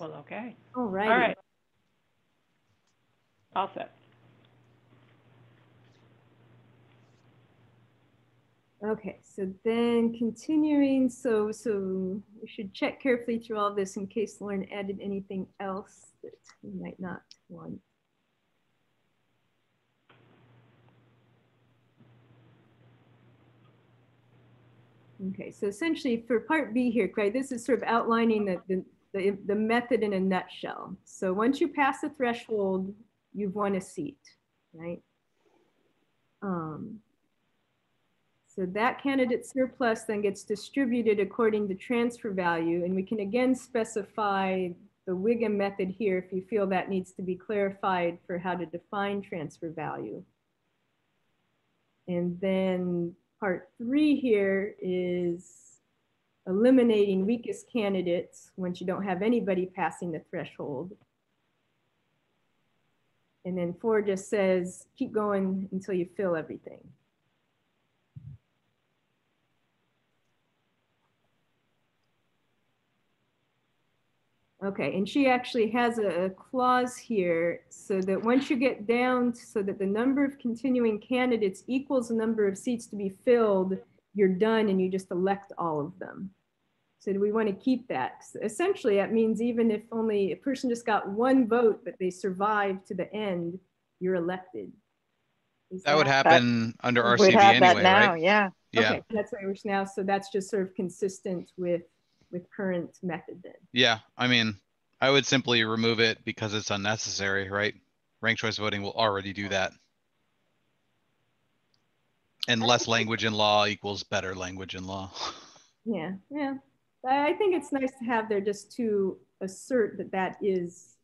Well, okay. All All right. right. All set. Okay, so then continuing, so, so we should check carefully through all this in case Lauren added anything else that we might not want. Okay, so essentially for part B here, Craig, this is sort of outlining the, the, the, the method in a nutshell. So once you pass the threshold, you've won a seat, right? Um, so that candidate surplus then gets distributed according to transfer value. And we can again specify the WIGM method here if you feel that needs to be clarified for how to define transfer value. And then part three here is eliminating weakest candidates once you don't have anybody passing the threshold. And then four just says, keep going until you fill everything. Okay, and she actually has a, a clause here so that once you get down so that the number of continuing candidates equals the number of seats to be filled, you're done and you just elect all of them. So do we want to keep that? So essentially, that means even if only a person just got one vote, but they survived to the end, you're elected. Is That would that- happen under We RCV have that now, right? yeah. Yeah, Okay, that's why we're now, so that's just sort of consistent with, with current method then. yeah. I mean, I would simply remove it because it's unnecessary, right? Ranked choice voting will already do that. And less language in law equals better language in law. Yeah, yeah. I think it's nice to have there just to assert that that is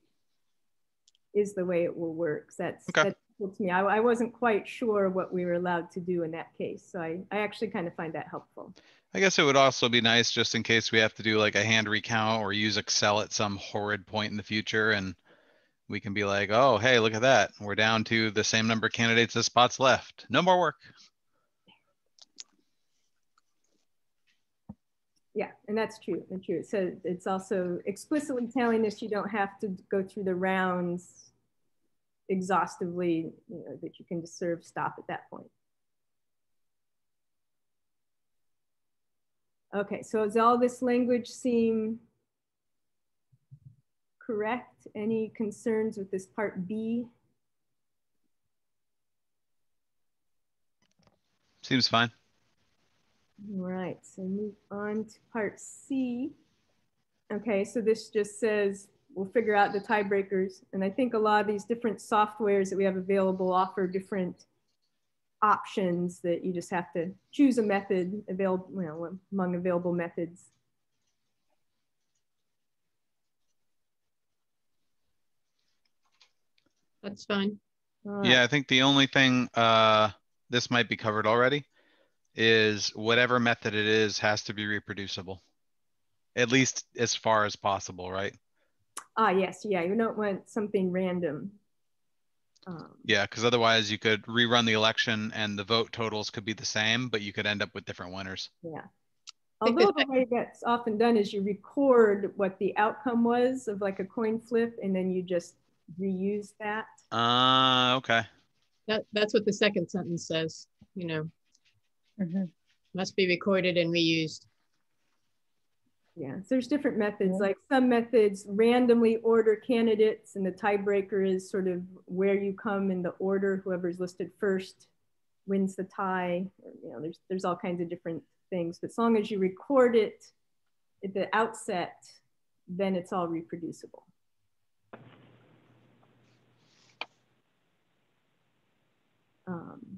is the way it will work. That's Okay. that's helpful to me. I, I wasn't quite sure what we were allowed to do in that case, so I, I actually kind of find that helpful. I guess it would also be nice just in case we have to do like a hand recount or use Excel at some horrid point in the future and we can be like, oh, hey, look at that. We're down to the same number of candidates as spots left. No more work. Yeah, and that's true. That's true. So it's also explicitly telling us you don't have to go through the rounds exhaustively, you know, that you can just sort of stop at that point. Okay, so does all this language seem correct? Any concerns with this part B? Seems fine. All right, so move on to part C. Okay, so this just says we'll figure out the tiebreakers. And I think a lot of these different softwares that we have available offer different options that you just have to choose a method available, you know, among available methods. That's fine. All right. Yeah, I think the only thing, uh, this might be covered already, is whatever method it is has to be reproducible. At least as far as possible, right? Ah, yes, yeah, you don't want something random. Um, Yeah, because otherwise you could rerun the election and the vote totals could be the same, but you could end up with different winners. Yeah. Although the way that's often done is you record what the outcome was of like a coin flip and then you just reuse that. Uh, okay. That, that's what the second sentence says, you know, Mhm. must be recorded and reused. Yeah, so there's different methods, Yeah. like some methods randomly order candidates and the tiebreaker is sort of where you come in the order, whoever's listed first wins the tie. Or, You know, there's, there's all kinds of different things, but as long as you record it at the outset, then it's all reproducible. Um,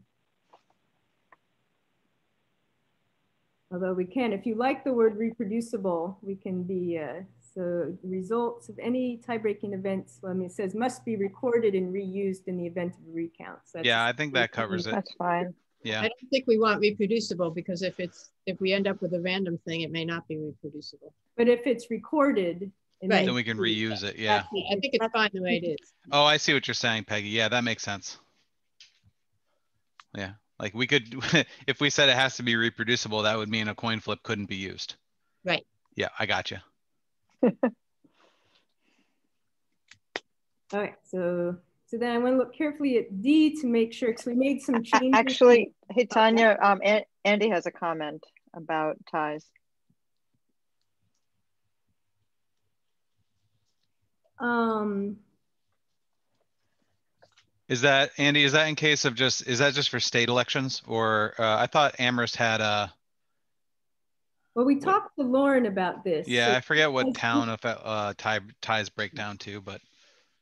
Although we can, if you like the word reproducible, we can be, uh, so the results of any tie-breaking events, well, I mean, it says must be recorded and reused in the event of a recount. So Yeah, I think that covers it. That's fine. Yeah. I don't think we want reproducible because if it's, if we end up with a random thing, it may not be reproducible. But if it's recorded. and Right. Then we can reuse it. Yeah. I think it's fine the way it is. Oh, I see what you're saying, Peggy. Yeah, that makes sense. Yeah, like we could, if we said it has to be reproducible, that would mean a coin flip couldn't be used. Right. Yeah, I got you. All right, so, so then I want to look carefully at D to make sure, because we made some changes. Actually, hey Tanya, um, Andy has a comment about ties. Um, Is that, Andy, is that in case of just, is that just for state elections? Or uh, I thought Amherst had a, well, we talked to Lauren about this. so- yeah, I forget what town if uh, tie, ties break down to, but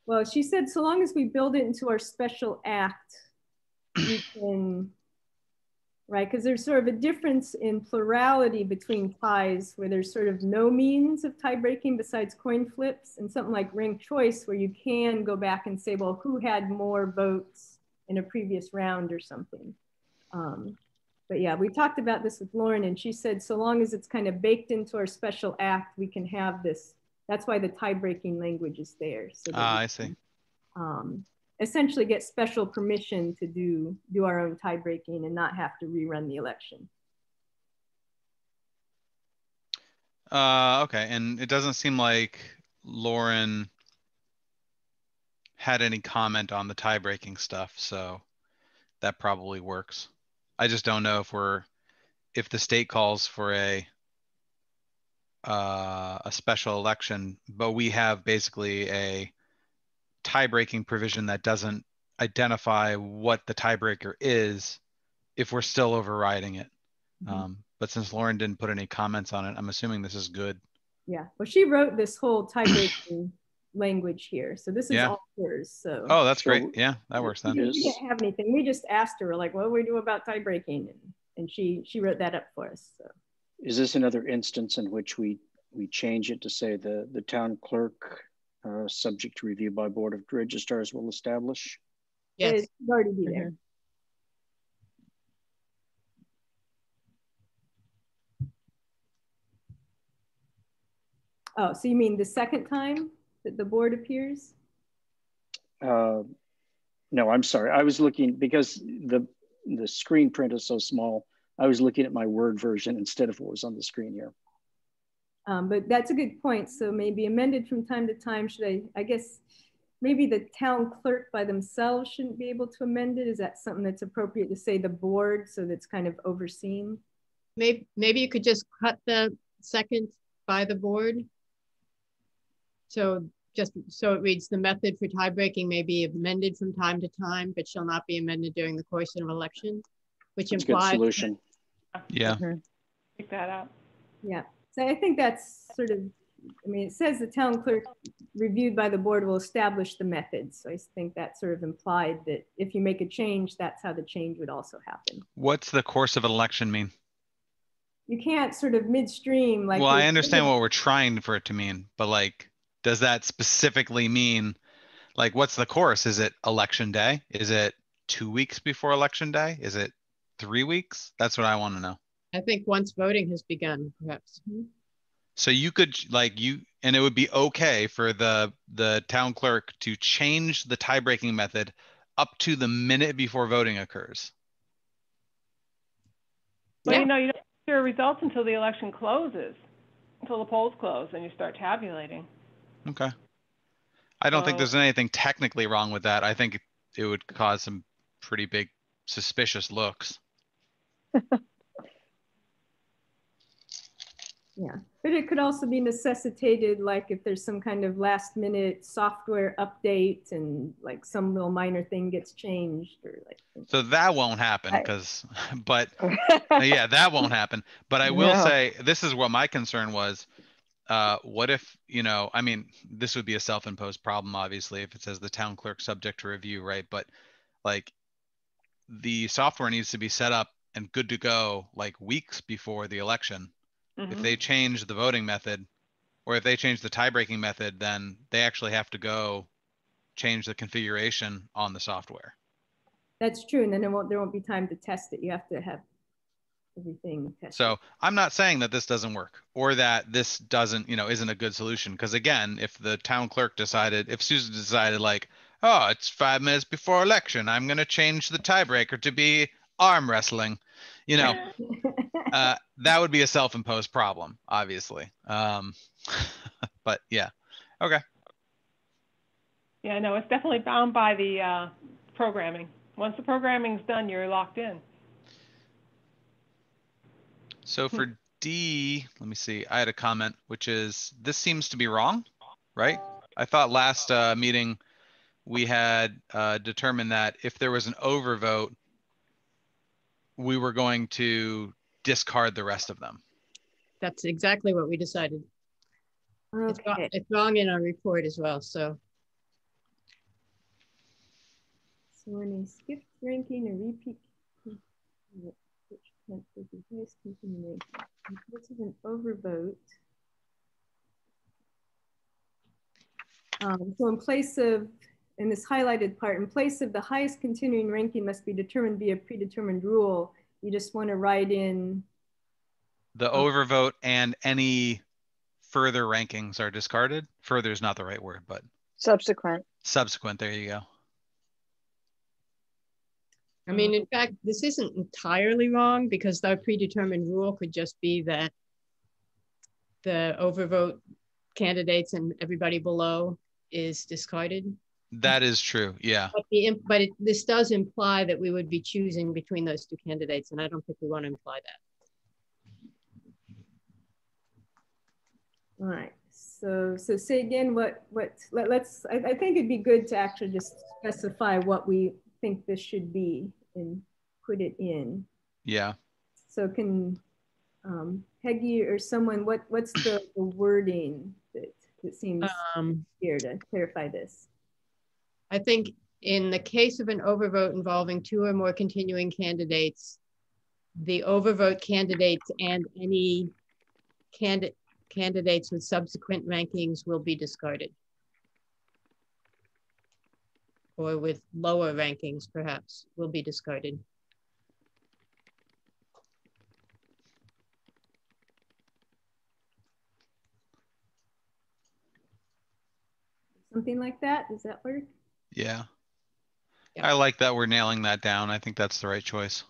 Well, she said so long as we build it into our special act, we can, right? Because there's sort of a difference in plurality between ties where there's sort of no means of tie breaking besides coin flips and something like ranked choice where you can go back and say, well, who had more votes in a previous round or something. Um, but yeah, we talked about this with Lauren and she said, so long as it's kind of baked into our special act, we can have this. That's why the tie breaking language is there. So ah, I see. um, essentially get special permission to do do our own tie breaking and not have to rerun the election. Uh, okay, and it doesn't seem like Lauren had any comment on the tie breaking stuff, so that probably works. I just don't know if we're, if the state calls for a uh, a special election, but we have basically a tie breaking provision that doesn't identify what the tiebreaker is if we're still overriding it. Mhm. Um, but since Lauren didn't put any comments on it, I'm assuming this is good. Yeah, well, she wrote this whole tie breaking language here, so this is Yeah. all hers. So Oh, that's So- great. Yeah, that works we then. didn't- we didn't have anything. We just asked her like, what do we do about tiebreaking? And, and she she wrote that up for us. So Is this another instance in which we, we change it to say the, the town clerk, uh, subject to review by Board of Registrars will establish? Yes. it'd already be there. Oh, so you mean the second time that the board appears? Uh, No, I'm sorry. I was looking, because the, the screen print is so small, I was looking at my Word version instead of what was on the screen here. Um, but that's a good point. So maybe amended from time to time. Should I, I guess, maybe the town clerk by themselves shouldn't be able to amend it? Is that something that's appropriate to say the board so that's kind of overseen? Maybe, maybe you could just cut the second by the board. So just, so it reads, the method for tie breaking may be amended from time to time, but shall not be amended during the course of an election, which It's a good solution. Yeah. Pick that up. Yeah. So I think that's sort of, I mean, it says the town clerk reviewed by the board will establish the method. So I think that sort of implied that if you make a change, that's how the change would also happen. What's the course of an election mean? You can't sort of midstream like. Well, I understand what we're trying for it to mean, but like, does that specifically mean, like, what's the course? Is it election day? Is it two weeks before election day? Is it three weeks? That's what I want to know. I think once voting has begun, perhaps. Mm-hmm. So you could like you, and it would be okay for the, the town clerk to change the tie breaking method up to the minute before voting occurs. But Yeah. you know, you don't get your results until the election closes, until the polls close and you start tabulating. Okay. I don't think there's anything technically wrong with that. I think it would cause some pretty big suspicious looks. Yeah, but it could also be necessitated, like if there's some kind of last minute software update and like some little minor thing gets changed or like. So that won't happen because, but yeah, that won't happen. But I will No. say, this is what my concern was. Uh, what if, you know, I mean, this would be a self-imposed problem, obviously, if it says the town clerk subject to review, right? But like the software needs to be set up and good to go like weeks before the election. If Mhm. they change the voting method, or if they change the tie-breaking method, then they actually have to go change the configuration on the software. That's true, and then there won't, there won't be time to test it. You have to have everything tested. So I'm not saying that this doesn't work or that this doesn't, you know, isn't a good solution. Because again, if the town clerk decided, if Susan decided like, oh, it's five minutes before election, I'm going to change the tiebreaker to be arm wrestling, you know, uh, that would be a self-imposed problem, obviously. Um, but yeah, okay. Yeah, no, it's definitely bound by the uh, programming. Once the programming's done, you're locked in. So for D, let me see, I had a comment, which is, this seems to be wrong, right? I thought last uh, meeting, we had uh, determined that if there was an overvote, we were going to discard the rest of them. That's exactly what we decided. It's, wrong- it's wrong in our report as well, so. so when a skipped ranking or repeat. which can't be the highest continuing ranking. In case of an overvote. Um, so in place of, in this highlighted part, in place of the highest continuing ranking must be determined via predetermined rule, you just want to write in, The Oh. overvote and any further rankings are discarded. Further is not the right word, but Subsequent. subsequent, there you go. I mean, in fact, this isn't entirely wrong because the predetermined rule could just be that the overvote candidates and everybody below is discarded. That is true, yeah. But the, but it, this does imply that we would be choosing between those two candidates, and I don't think we want to imply that. all right. So, so say again, what, what, let, let's, I, I think it'd be good to actually just specify what we think this should be and put it in. Yeah, So can um, Peggy or someone, what, what's the, the wording that, that seems Um, here to clarify this? I think in the case of an overvote involving two or more continuing candidates, the overvote candidates and any candidate candidates with subsequent rankings will be discarded. Or with lower rankings, perhaps, will be discarded. Something like that? Does that work? Yeah. Yeah. I like that we're nailing that down. I think that's the right choice.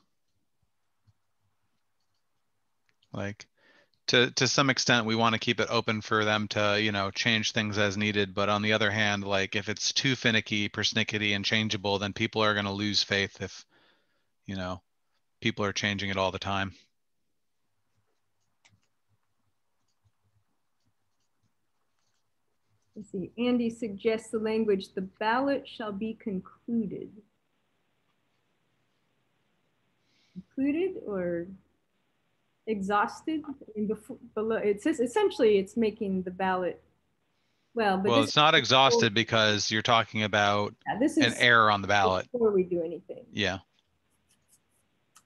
Like, to, to some extent, we want to keep it open for them to, you know, change things as needed. But on the other hand, like if it's too finicky, persnickety and changeable, then people are going to lose faith if, you know, people are changing it all the time. Let's see, Andy suggests the language, the ballot shall be concluded. Concluded or exhausted? I mean, before, below, it says essentially it's making the ballot, well, but Well, it's not exhausted because you're talking about yeah, an error on the ballot. before we do anything. Yeah.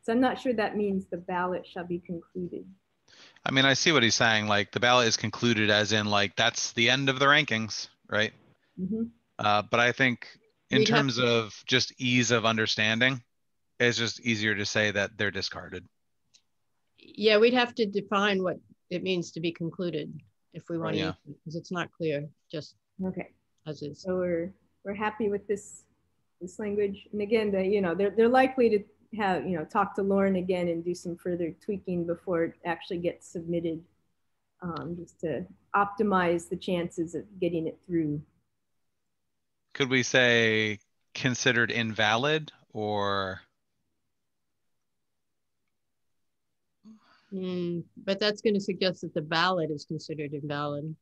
So I'm not sure that means the ballot shall be concluded. I mean, I see what he's saying. Like the ballot is concluded as in like that's the end of the rankings, right? Mhm. Uh, but I think in We'd have terms of just ease of understanding, it's just easier to say that they're discarded. Yeah, we'd have to define what it means to be concluded if we want to, Yeah. because it's not clear, just Okay. as is. So we're, we're happy with this, this language. And again, the, you know, they're, they're likely to have, you know, talk to Lauren again and do some further tweaking before it actually gets submitted. Um, just to optimize the chances of getting it through. Could we say considered invalid or Hmm, but that's going to suggest that the ballot is considered invalid.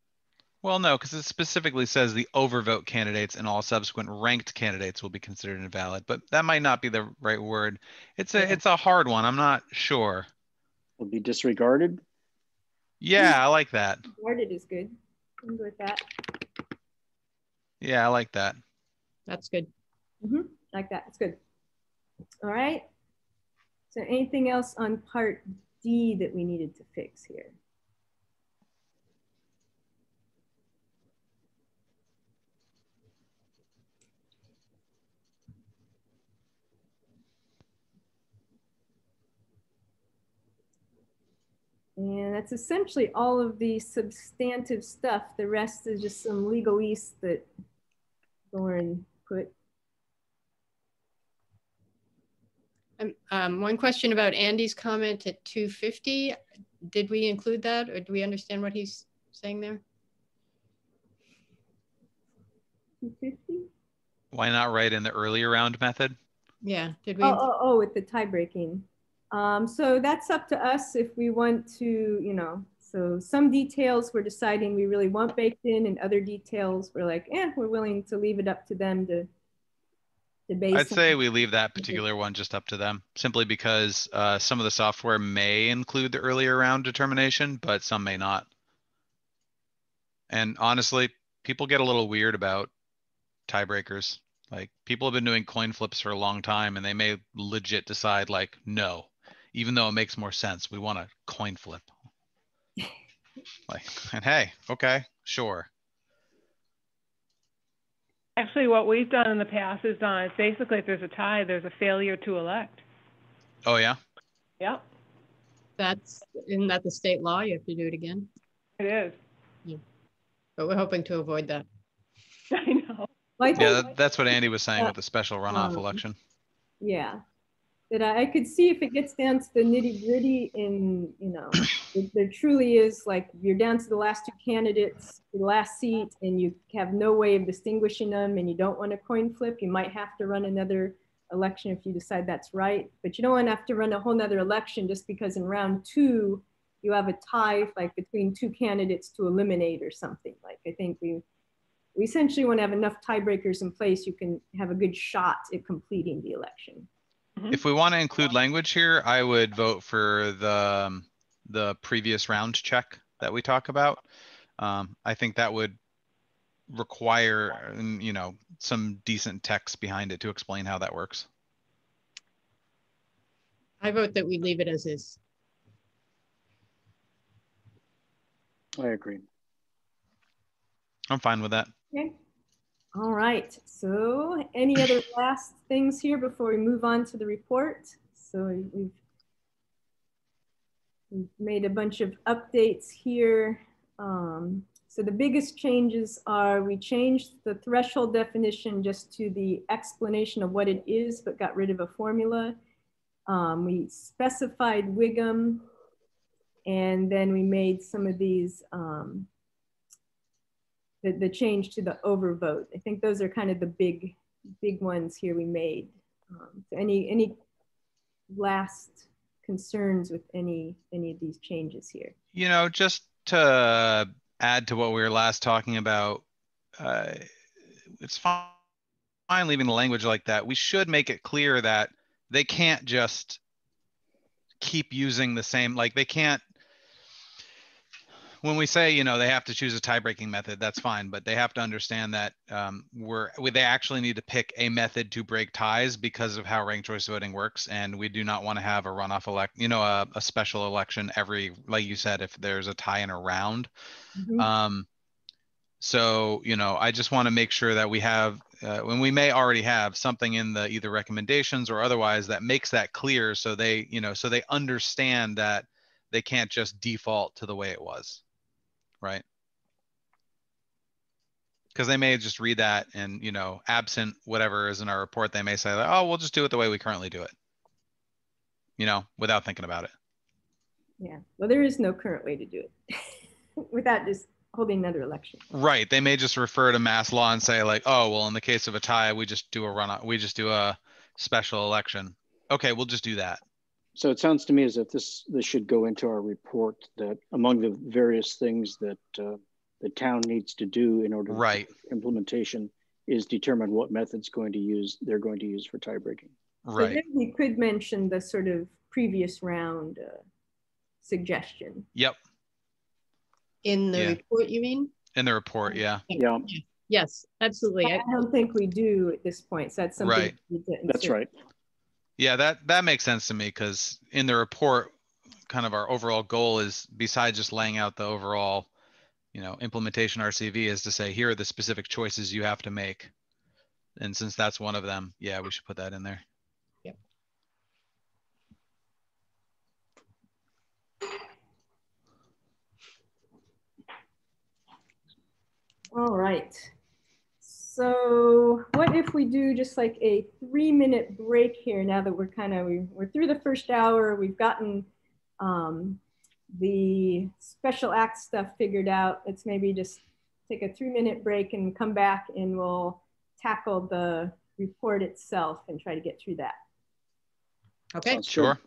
Well, no, because it specifically says the overvote candidates and all subsequent ranked candidates will be considered invalid, but that might not be the right word. It's a Yeah. it's a hard one. I'm not sure. Will be disregarded. Yeah, I like that. Worded is good. I'm good with that. Yeah, I like that. That's good. Mhm, Like that, it's good. All right. So anything else on part D that we needed to fix here? And that's essentially all of the substantive stuff. The rest is just some legalese that Lauren put. Um, um, one question about Andy's comment at 250. Did we include that or do we understand what he's saying there? 250? Why not write in the earlier round method? Yeah, did we? Oh, oh, oh, with the tie breaking. Um, so that's up to us if we want to, you know, so some details we're deciding we really want baked in and other details we're like, eh, we're willing to leave it up to them to debate. I'd say we leave that particular one just up to them, simply because uh, some of the software may include the earlier round determination, but some may not. And honestly, people get a little weird about tiebreakers. Like people have been doing coin flips for a long time and they may legit decide like, no, even though it makes more sense, we want a coin flip. like, and hey, okay, sure. Actually, what we've done in the past is done, is basically if there's a tie, there's a failure to elect. Oh yeah, Yep, That's, isn't that the state law? You have to do it again? it is. Yeah. But we're hoping to avoid that. I know. Like, yeah, that, that's what Andy was saying with the special runoff Um, election. Yeah. That I, I could see if it gets down to the nitty gritty and, you know, there truly is like, you're down to the last two candidates, the last seat, and you have no way of distinguishing them and you don't want a coin flip, you might have to run another election if you decide that's right. But you don't want to have to run a whole nother election just because in round two, you have a tie like between two candidates to eliminate or something. Like I think we, we essentially want to have enough tiebreakers in place, you can have a good shot at completing the election. If we want to include language here, I would vote for the, um, the previous round check that we talk about. Um, I think that would require, um, you know, some decent text behind it to explain how that works. I vote that we leave it as is. I agree. I'm fine with that. Okay. All right. So any other last things here before we move on to the report? So we've, we've made a bunch of updates here. Um, so the biggest changes are we changed the threshold definition just to the explanation of what it is, but got rid of a formula. Um, we specified WIGM, and then we made some of these um, the, the change to the overvote. I think those are kind of the big, big ones here we made. Um, so any, any last concerns with any, any of these changes here? You know, just to add to what we were last talking about, uh, it's fine, fine leaving the language like that. We should make it clear that they can't just keep using the same, like they can't, when we say, you know, they have to choose a tie-breaking method, that's fine, but they have to understand that um, we're, we, they actually need to pick a method to break ties because of how ranked choice voting works. And we do not want to have a runoff elect, you know, a, a special election every, like you said, if there's a tie in a round. Mhm. Um, so, you know, I just want to make sure that we have, uh, when we may already have something in the either recommendations or otherwise that makes that clear. So they, you know, so they understand that they can't just default to the way it was. Right. Because they may just read that and, you know, absent whatever is in our report, they may say, like, oh, we'll just do it the way we currently do it. You know, without thinking about it. Yeah, well, there is no current way to do it without just holding another election. Right. They may just refer to mass law and say like, oh, well, in the case of a tie, we just do a run, we just do a special election. Okay, we'll just do that. So it sounds to me as if this this should go into our report that among the various things that uh, the town needs to do in order Right. to implementation is determine what methods going to use they're going to use for tie breaking. So Right. then we could mention the sort of previous round uh, suggestion. Yep. In the Yeah. report, you mean? In the report. Yeah. Yeah, Yes, absolutely. I I- don't think we do at this point, so that's something. Right. we need to that's right. Yeah. That, that makes sense to me because in the report, kind of our overall goal is besides just laying out the overall, you know, implementation RCV is to say, here are the specific choices you have to make. And since that's one of them, yeah, we should put that in there. Yep. All right. So what if we do just like a three minute break here now that we're kind of, we, we're through the first hour, we've gotten um, the special act stuff figured out. Let's maybe just take a three minute break and come back and we'll tackle the report itself and try to get through that. Okay, Sure.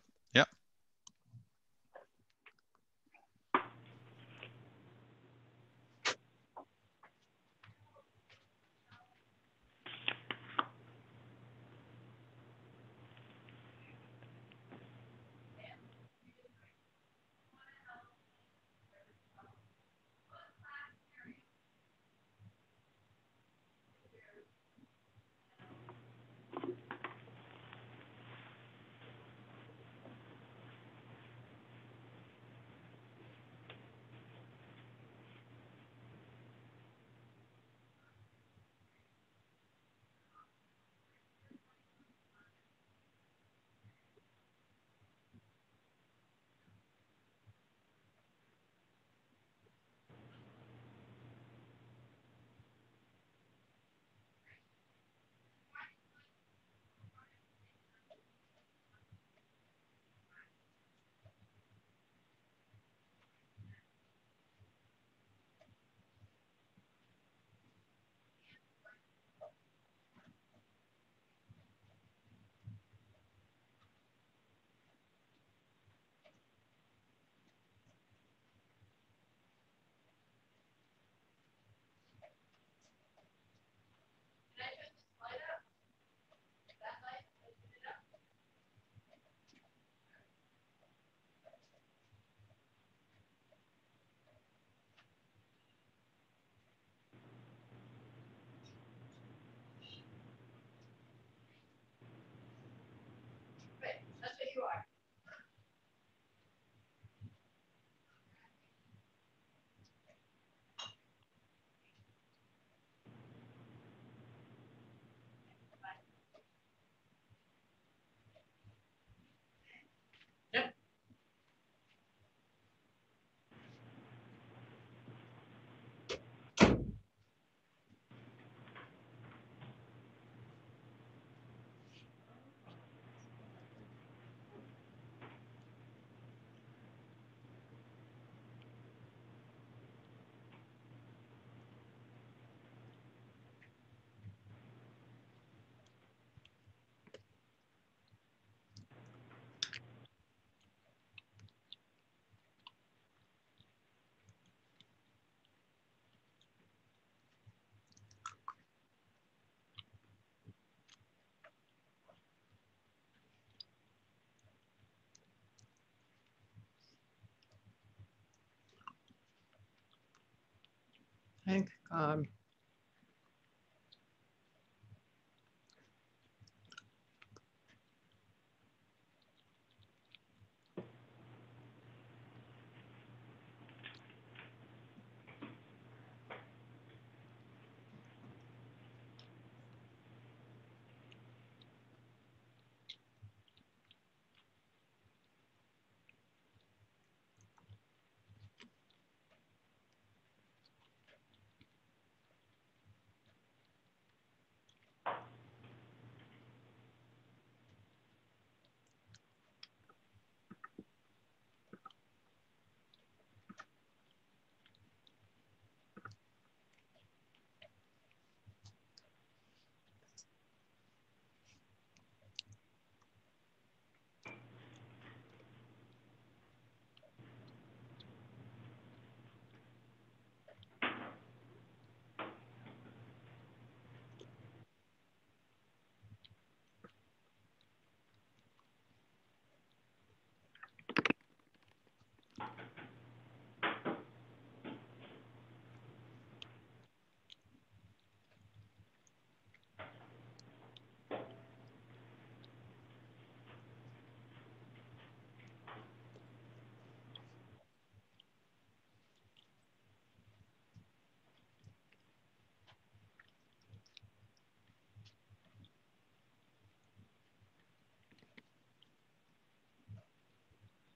I think, um,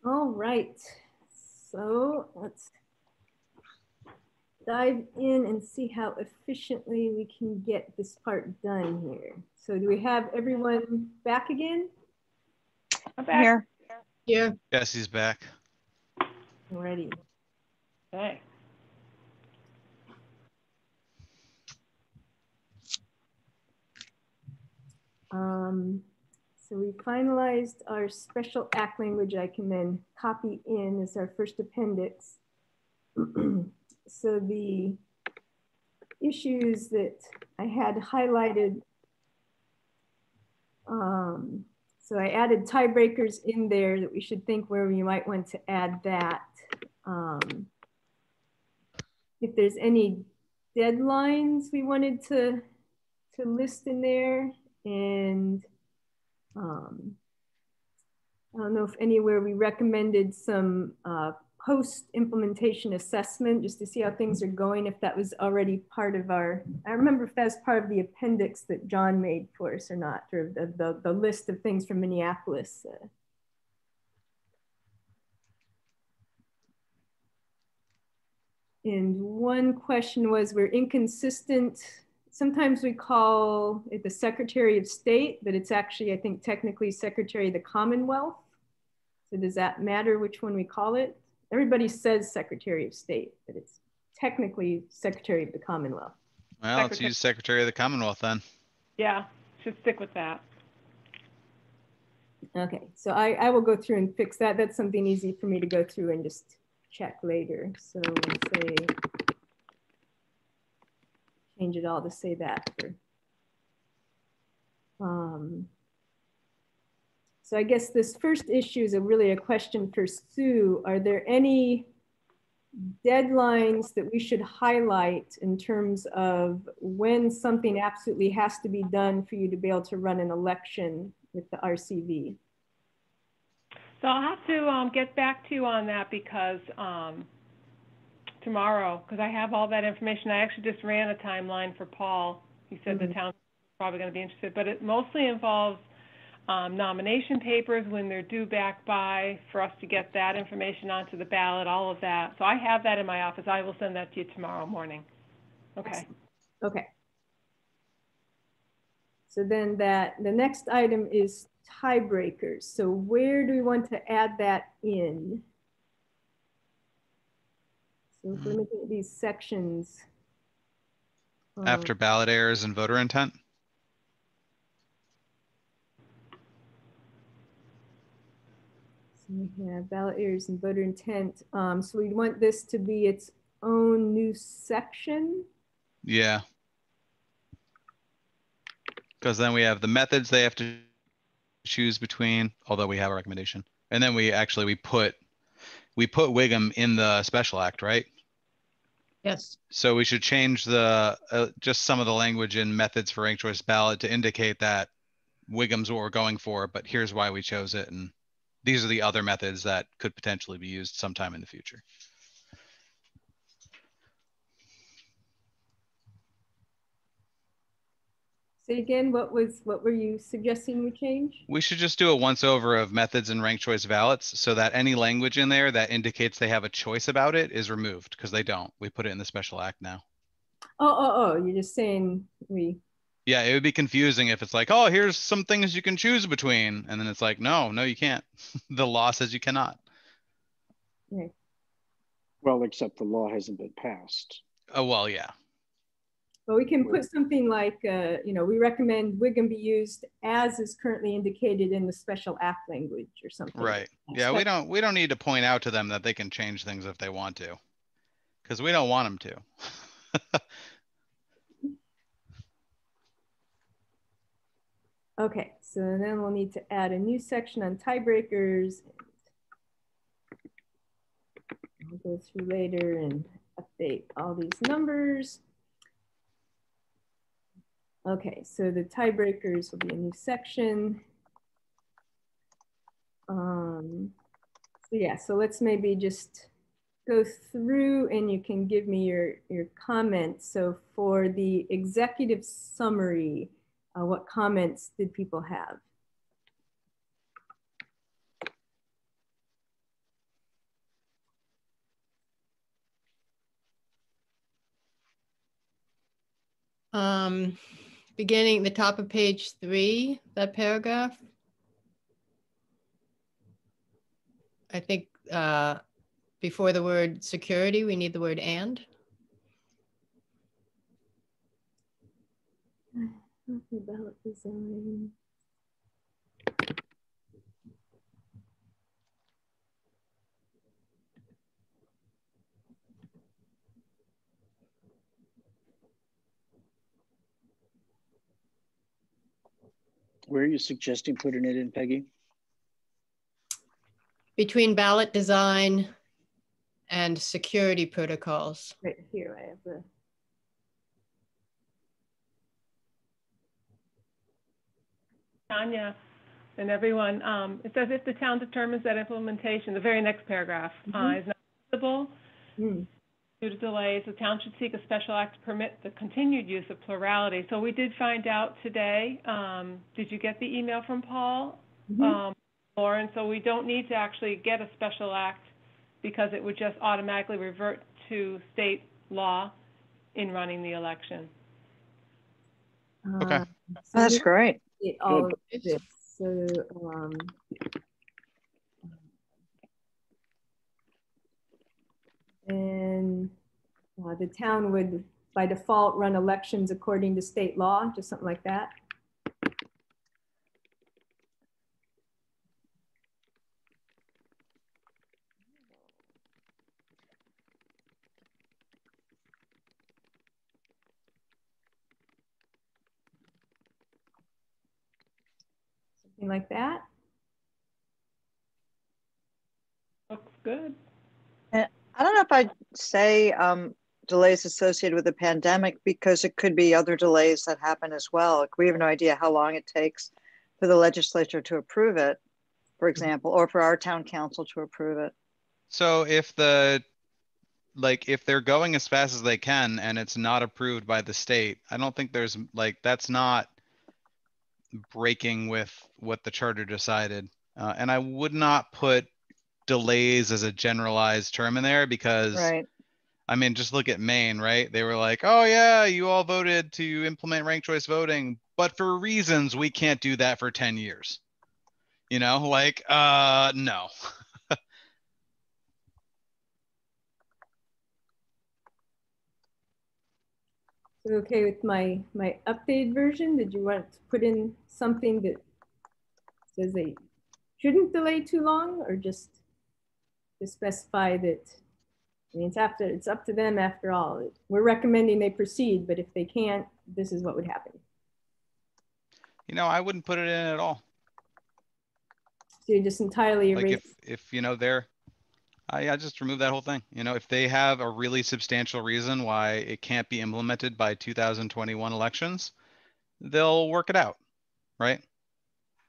All right, so let's dive in and see how efficiently we can get this part done here. So do we have everyone back again? I'm back. Here, yeah, Yes, he's back. Ready. Okay. Um, so we finalized our special act language I can then copy in as our first appendix. so the issues that I had highlighted, um, so I added tiebreakers in there that we should think where we might want to add that. Um, if there's any deadlines we wanted to, to list in there and um, I don't know if anywhere we recommended some uh, post implementation assessment just to see how things are going, if that was already part of our, I remember if that's part of the appendix that John made for us or not, or the, the, the list of things from Minneapolis. Uh, and one question was, we're inconsistent sometimes we call it the Secretary of State, but it's actually, I think, technically Secretary of the Commonwealth. So does that matter which one we call it? Everybody says Secretary of State, but it's technically Secretary of the Commonwealth. Well, let's use Secretary of the Commonwealth then. Yeah, should stick with that. Okay, so I, I will go through and fix that. That's something easy for me to go through and just check later. So we'll say, change it all to say that. Um, so I guess this first issue is a really a question for Sue. Are there any deadlines that we should highlight in terms of when something absolutely has to be done for you to be able to run an election with the RCV? So I'll have to um, get back to you on that because um, tomorrow, because I have all that information. I actually just ran a timeline for Paul. He said Mhm. the town's probably going to be interested, but it mostly involves um, nomination papers when they're due back by for us to get that information onto the ballot, all of that. So I have that in my office. I will send that to you tomorrow morning. Okay. Okay. So then that, the next item is tiebreakers. So where do we want to add that in? So if we're looking at these sections. um, After ballot errors and voter intent. So we have ballot errors and voter intent. Um, so we want this to be its own new section. Yeah. Because then we have the methods they have to choose between, although we have a recommendation. And then we actually, we put, we put WIGM in the special act, right? Yes. So we should change the, uh, just some of the language in methods for ranked choice ballot to indicate that WIGM's what we're going for, but here's why we chose it. And these are the other methods that could potentially be used sometime in the future. Say again, what was, what were you suggesting we change? We should just do a once over of methods and ranked choice ballots so that any language in there that indicates they have a choice about it is removed because they don't. We put it in the special act now. Oh, oh, oh, you're just saying we, Yeah, it would be confusing if it's like, oh, here's some things you can choose between. And then it's like, no, no, you can't. the law says you cannot. Well, except the law hasn't been passed. Oh, well, yeah. But we can put something like, uh, you know, we recommend WIGM be used as is currently indicated in the special act language or something. Right. Yeah, we don't we don't need to point out to them that they can change things if they want to. Because we don't want them to. Okay, so then we'll need to add a new section on tiebreakers. I'll go through later and update all these numbers. Okay, so the tiebreakers will be a new section. Um, so yeah, so let's maybe just go through and you can give me your, your comments. So for the executive summary, uh, what comments did people have? Um, beginning the top of page three, that paragraph. I think uh, before the word security, we need the word and. Design. Where are you suggesting putting it in, Peggy? Between ballot design and security protocols. Right here, I have the. Tanya and everyone, um, it says if the town determines that implementation, the very next paragraph, uh, Mhm. is not feasible Hmm. Due to delays, the town should seek a special act to permit the continued use of plurality. So we did find out today, um, did you get the email from Paul? Mhm. um, Lauren, so we don't need to actually get a special act because it would just automatically revert to state law in running the election. Okay. Um, so That's great. is all of So, um, and uh, the town would by default run elections according to state law, just something like that. Something like that. Looks good. I don't know if I'd say um, delays associated with the pandemic because it could be other delays that happen as well. We have no idea how long it takes for the legislature to approve it, for example, or for our town council to approve it. So if the, like, if they're going as fast as they can and it's not approved by the state, I don't think there's, like, that's not breaking with what the charter decided. Uh, and I would not put delays as a generalized term in there because Right. I mean, just look at Maine, right? They were like, oh, yeah, you all voted to implement ranked choice voting, but for reasons we can't do that for 10 years. You know, like, uh, no. Okay with my, my updated version? Did you want to put in something that says they shouldn't delay too long or just to specify that, I mean, it's after, it's up to them after all. We're recommending they proceed, but if they can't, this is what would happen. You know, I wouldn't put it in at all. So you just entirely Like if, if, you know, they're, I, I just remove that whole thing. You know, if they have a really substantial reason why it can't be implemented by 2021 elections, they'll work it out, right?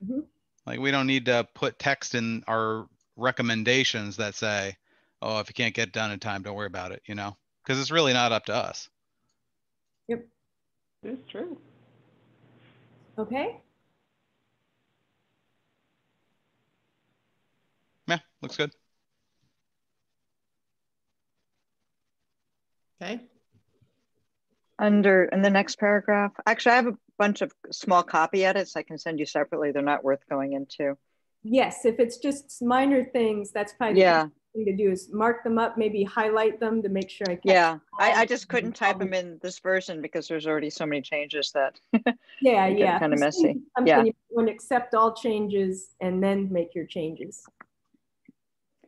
Mhm. Like we don't need to put text in our recommendations that say, oh, if you can't get it done in time, don't worry about it, you know? Because it's really not up to us. Yep. It's true. Okay, Yeah, looks good. Okay. Under, in the next paragraph, actually, I have a bunch of small copy edits I can send you separately. They're not worth going into. yes, if it's just minor things, that's probably Yeah, best thing to do is mark them up, maybe highlight them to make sure I catch yeah. I, I just couldn't type them in this version because there's already so many changes that, Yeah, yeah. kinda This messy. Yeah. You want to accept all changes and then make your changes.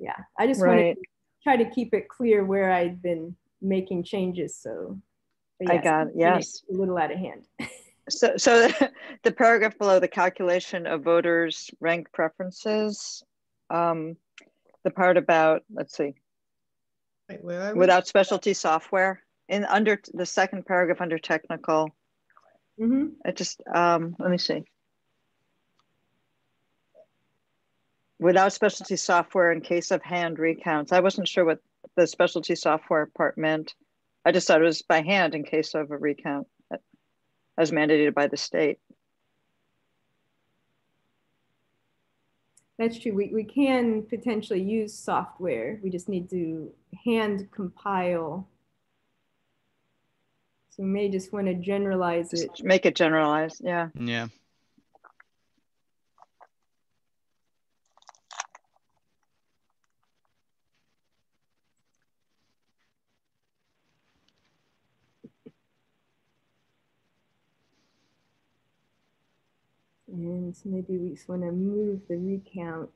Yeah, I just want to try to keep it clear where I'd been making changes, so. but I got it, yes. A little out of hand. So, so the paragraph below the calculation of voters' rank preferences, um, the part about, let's see, Wait, where are we? without specialty software, in under the second paragraph under technical, Mhm. it just, um, let me see. Without specialty software in case of hand recounts, I wasn't sure what the specialty software part meant. I just thought it was by hand in case of a recount as mandated by the state. That's true. We, we can potentially use software. We just need to hand compile. So we may just want to generalize it. Make it generalized, yeah. Yeah. maybe we just want to move the recount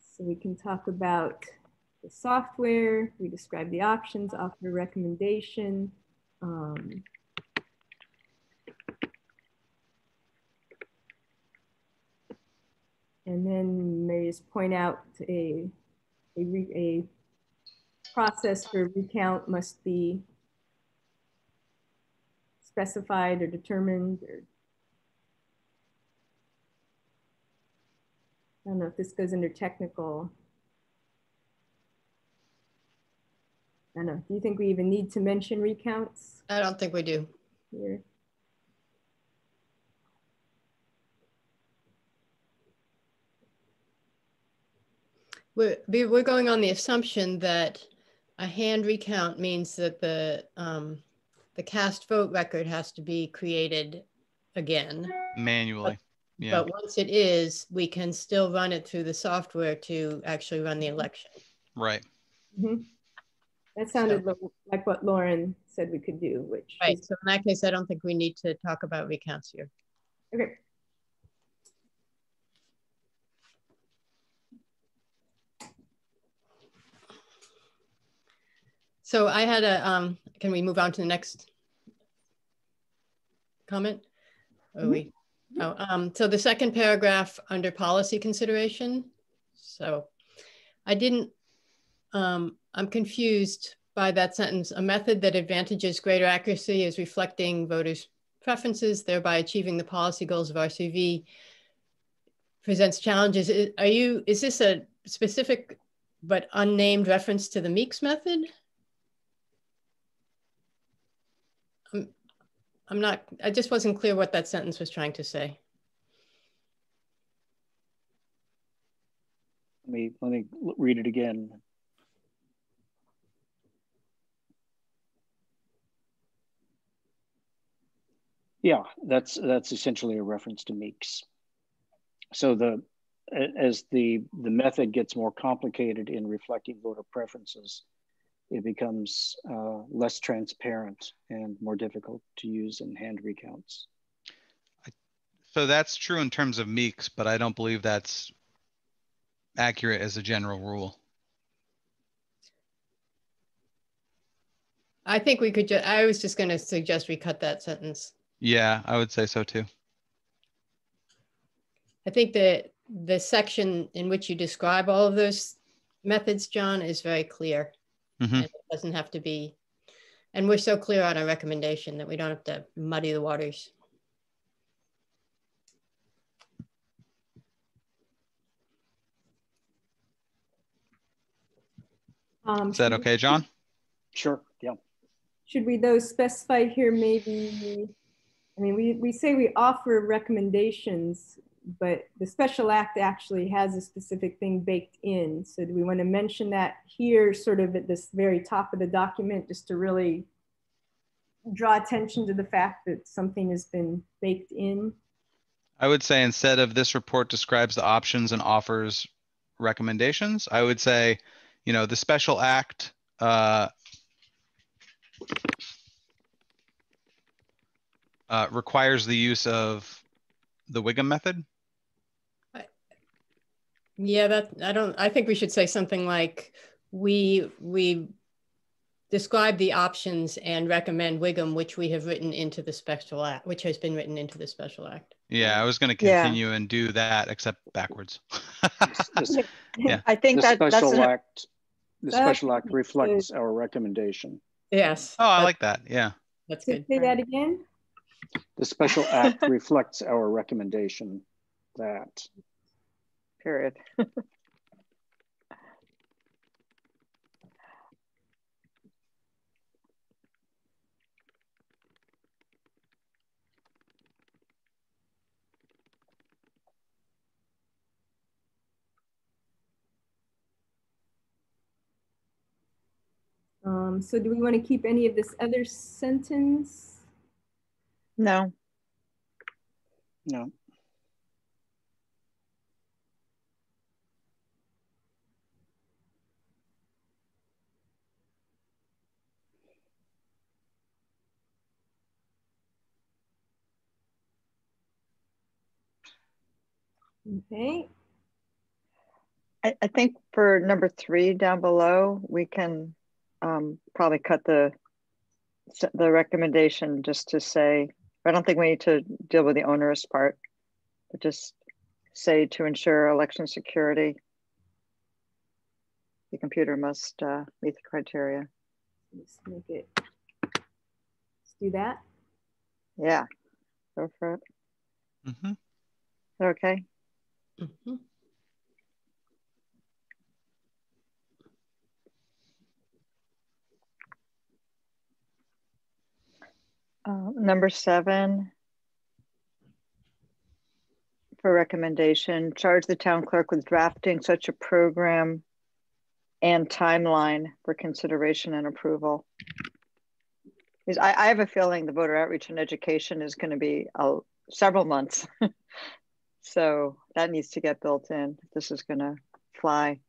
so we can talk about the software, we describe the options, offer recommendation. Um, and then may just point out a, a, a process for recount must be specified or determined or I don't know if this goes under technical. I don't know. Do you think we even need to mention recounts I don't think we do. here? We're, we- we're going on the assumption that a hand recount means that the, um, the cast vote record has to be created again. Manually. Yeah. But once it is, we can still run it through the software to actually run the election. Right. Mhm. That sounded lo- like what Lauren said we could do, which Right, is, so in that case, I don't think we need to talk about recounts here. okay. So I had a, um, can we move on to the next comment? Are we, oh, um, so the second paragraph under policy consideration. So I didn't, um, I'm confused by that sentence. A method that advantages greater accuracy is reflecting voters' preferences, thereby achieving the policy goals of RCV presents challenges. Are you, is this a specific but unnamed reference to the Meek's method? I'm, I'm not, I just wasn't clear what that sentence was trying to say. Let me, let me read it again. Yeah, that's, that's essentially a reference to Meek's. So the, as the, the method gets more complicated in reflecting voter preferences, it becomes uh, less transparent and more difficult to use in hand recounts. So that's true in terms of Meek's, but I don't believe that's accurate as a general rule. I think we could, ju- I was just gonna suggest we cut that sentence. Yeah, I would say so too. I think that the section in which you describe all of those methods, John, is very clear. Mhm. And it doesn't have to be, and we're so clear on our recommendation that we don't have to muddy the waters. Um, Is that okay, John? Sure, yeah. Should we though specify here maybe, I mean, we, we say we offer recommendations, but the special act actually has a specific thing baked in. So do we want to mention that here, sort of at this very top of the document, just to really draw attention to the fact that something has been baked in? I would say instead of this report describes the options and offers recommendations, I would say, you know, the special act, uh, uh, requires the use of the WIGM method. Yeah, that, I don't, I think we should say something like, we, we describe the options and recommend WIGM, which we have written into the special act, which has been written into the special act. Yeah, I was gonna Yeah. continue and do that except backwards. This- this- Yeah. I think The that that's special an, act, the That special act is reflects our recommendation. Yes. Oh, I like that. Yeah. That's Say good. say that again? The special act reflects our recommendation that, period. Um, so do we want to keep any of this other sentence? No, no, Okay, I, I think for number three down below, we can um, probably cut the the recommendation just to say, I don't think we need to deal with the onerous part, but just say to ensure election security. The computer must uh, meet the criteria. Let's make it, let's do that. Yeah, go for it. Mhm. Okay. Mhm. Uh, number seven. For recommendation, charge the town clerk with drafting such a program and timeline for consideration and approval. Because I, I have a feeling the voter outreach and education is going to be uh, several months. so that needs to get built in. if This is going to fly.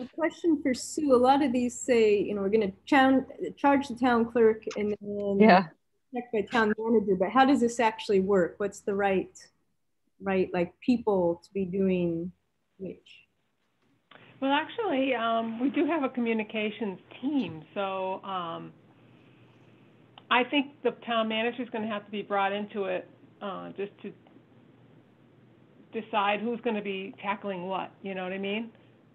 A question for Sue. A lot of these say, you know, we're going to charge the town clerk and then Yeah. check by town manager, but how does this actually work? What's the right, right, like people to be doing which? Well, actually, um, we do have a communications team, so, um, I think the town manager is gonna have to be brought into it, uh, just to decide who's gonna be tackling what, you know what I mean?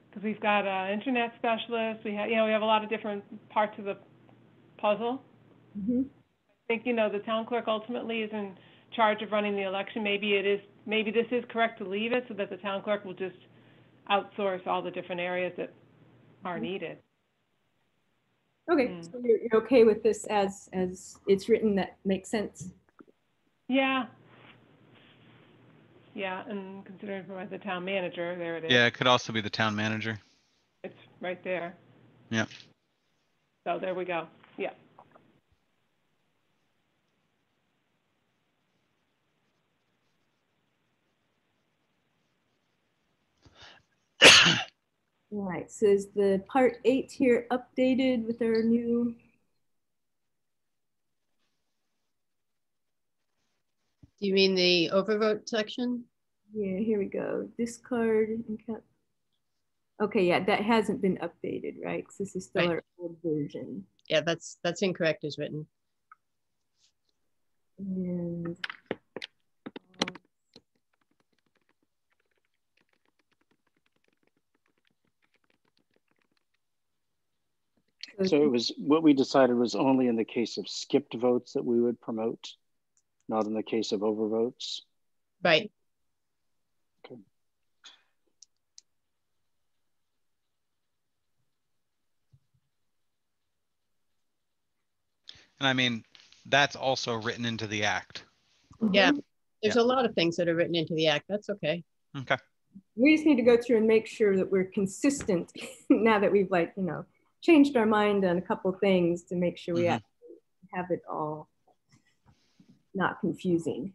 Because we've got an internet specialist, we have, you know, we have a lot of different parts of the puzzle. Mhm. I think, you know, the town clerk ultimately is in charge of running the election. Maybe it is, maybe this is correct to leave it so that the town clerk will just outsource all the different areas that are needed. Okay, Hmm. so you're, you're okay with this as, as it's written, that makes sense? Yeah. Yeah, and considering for as the town manager, there it is. Yeah, it could also be the town manager. It's right there. Yeah. So there we go. Yeah. All right, so is the part eight here updated with our new, Do you mean the overvote section? Yeah, here we go, discard and count. Okay, yeah, that hasn't been updated, right? 'Cause this is still Right. our old version. Yeah, that's, that's incorrect as written. And um, So it was, what we decided was only in the case of skipped votes that we would promote, not in the case of overvotes. Right. And I mean, that's also written into the act. Yeah. Mhm. There's a lot of things that are written into the act. That's okay. Okay. we just need to go through and make sure that we're consistent now that we've like, you know, changed our mind on a couple things to make sure we Mhm. actually have it all not confusing.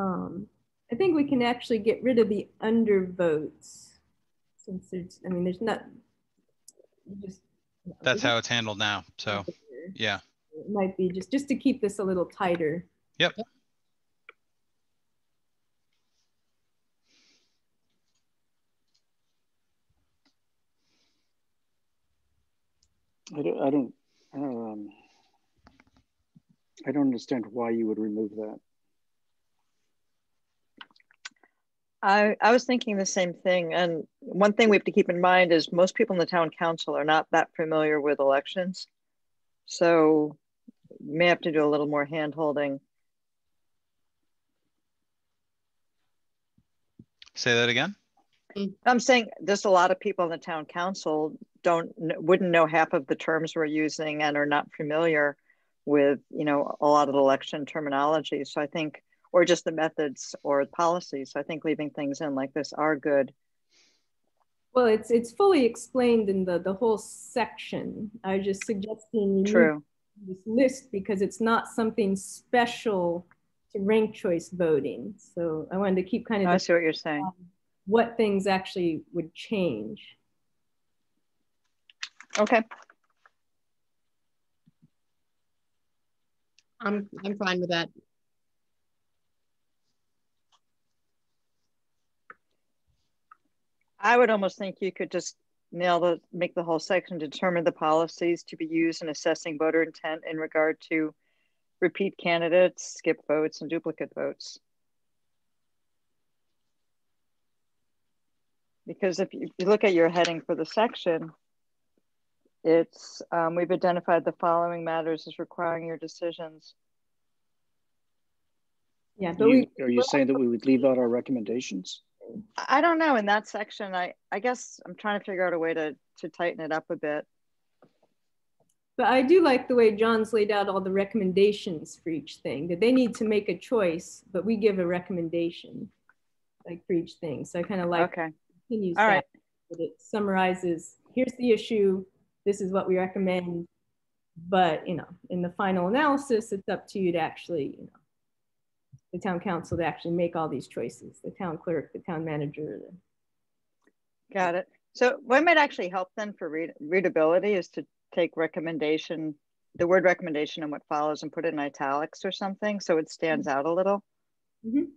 Um, I think we can actually get rid of the undervotes since there's, I mean, there's not. Just. you know, That's how it's handled now. So, yeah. It might be just, just to keep this a little tighter. Yep. I don't, I don't, um, I don't understand why you would remove that. I, I was thinking the same thing. And one thing we have to keep in mind is most people in the town council are not that familiar with elections. So you may have to do a little more hand holding. Say that again. I'm saying there's a lot of people in the town council don't wouldn't know half of the terms we're using and are not familiar with you know a lot of the election terminology. So I think, or just the methods or policies. So I think leaving things in like this are good. Well, it's, it's fully explained in the, the whole section. I was just suggesting you True. this list because it's not something special to ranked choice voting. So I wanted to keep kind of oh, the, see what you're saying. Um, what things actually would change. Okay. I'm, I'm fine with that. I would almost think you could just nail the, make the whole section, determine the policies to be used in assessing voter intent in regard to repeat candidates, skip votes, and duplicate votes. Because if you, look at your heading for the section, it's, um, we've identified the following matters as requiring your decisions. Yeah, but you, we, are you saying that we would leave out our recommendations? I don't know, in that section, I, I guess I'm trying to figure out a way to, to tighten it up a bit. but I do like the way John's laid out all the recommendations for each thing, that they need to make a choice, but we give a recommendation like for each thing. So I kind of like Okay, continues all that, right. that it summarizes, here's the issue, this is what we recommend. But, you know, in the final analysis, it's up to you to actually, you know, the town council to actually make all these choices, the town clerk, the town manager. the- got it. So what might actually help then for read, readability is to take recommendation, the word recommendation and what follows and put it in italics or something, so it stands out a little. Mhm.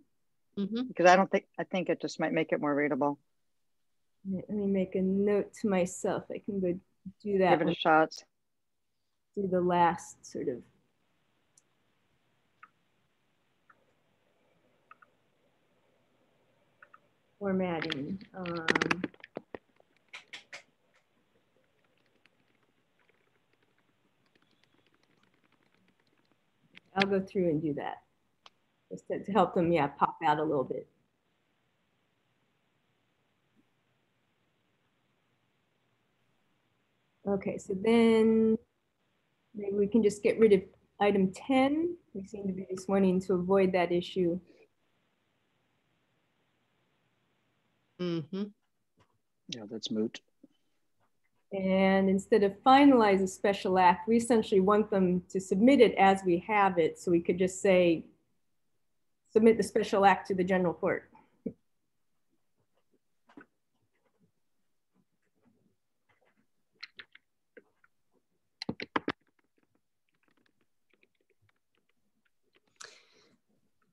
Mhm. Because I don't think, I think it just might make it more readable. Let me make a note to myself. I can go do that, Give it a shot. do the last sort of formatting. Um, I'll go through and do that. Just to, to help them, yeah, pop out a little bit. Okay, so then maybe we can just get rid of item 10. We seem to be just wanting to avoid that issue. Mhm. Yeah, that's moot. And instead of finalize a special act, we essentially want them to submit it as we have it. So we could just say, submit the special act to the general court.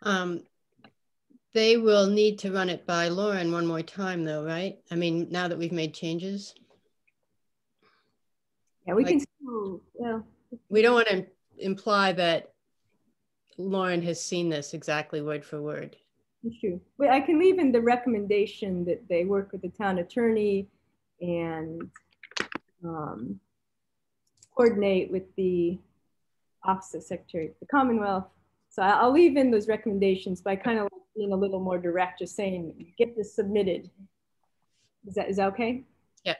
Um, they will need to run it by Lauren one more time though, right? I mean, now that we've made changes, Yeah, we Like- can still, well, we don't want to imply that Lauren has seen this exactly word for word. That's true. Well, I can leave in the recommendation that they work with the town attorney and um, coordinate with the Office of Secretary of the Commonwealth. So I'll leave in those recommendations, but I kind of like being a little more direct, just saying, get this submitted. Is that, is that okay? Yeah.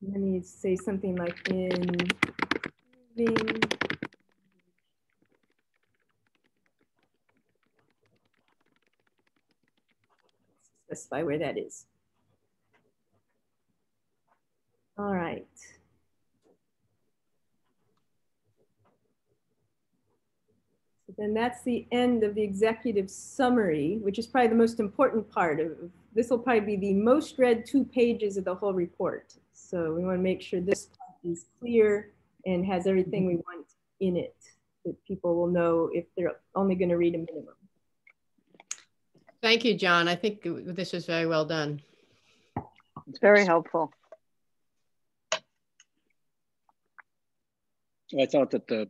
Let me say something like in specify where that is. All right. So then that's the end of the executive summary, which is probably the most important part of, this will probably be the most read two pages of the whole report. So we want to make sure this is clear and has everything we want in it, that people will know if they're only going to read a minimum. Thank you, John. I think this was very well done. It's very helpful. I thought that the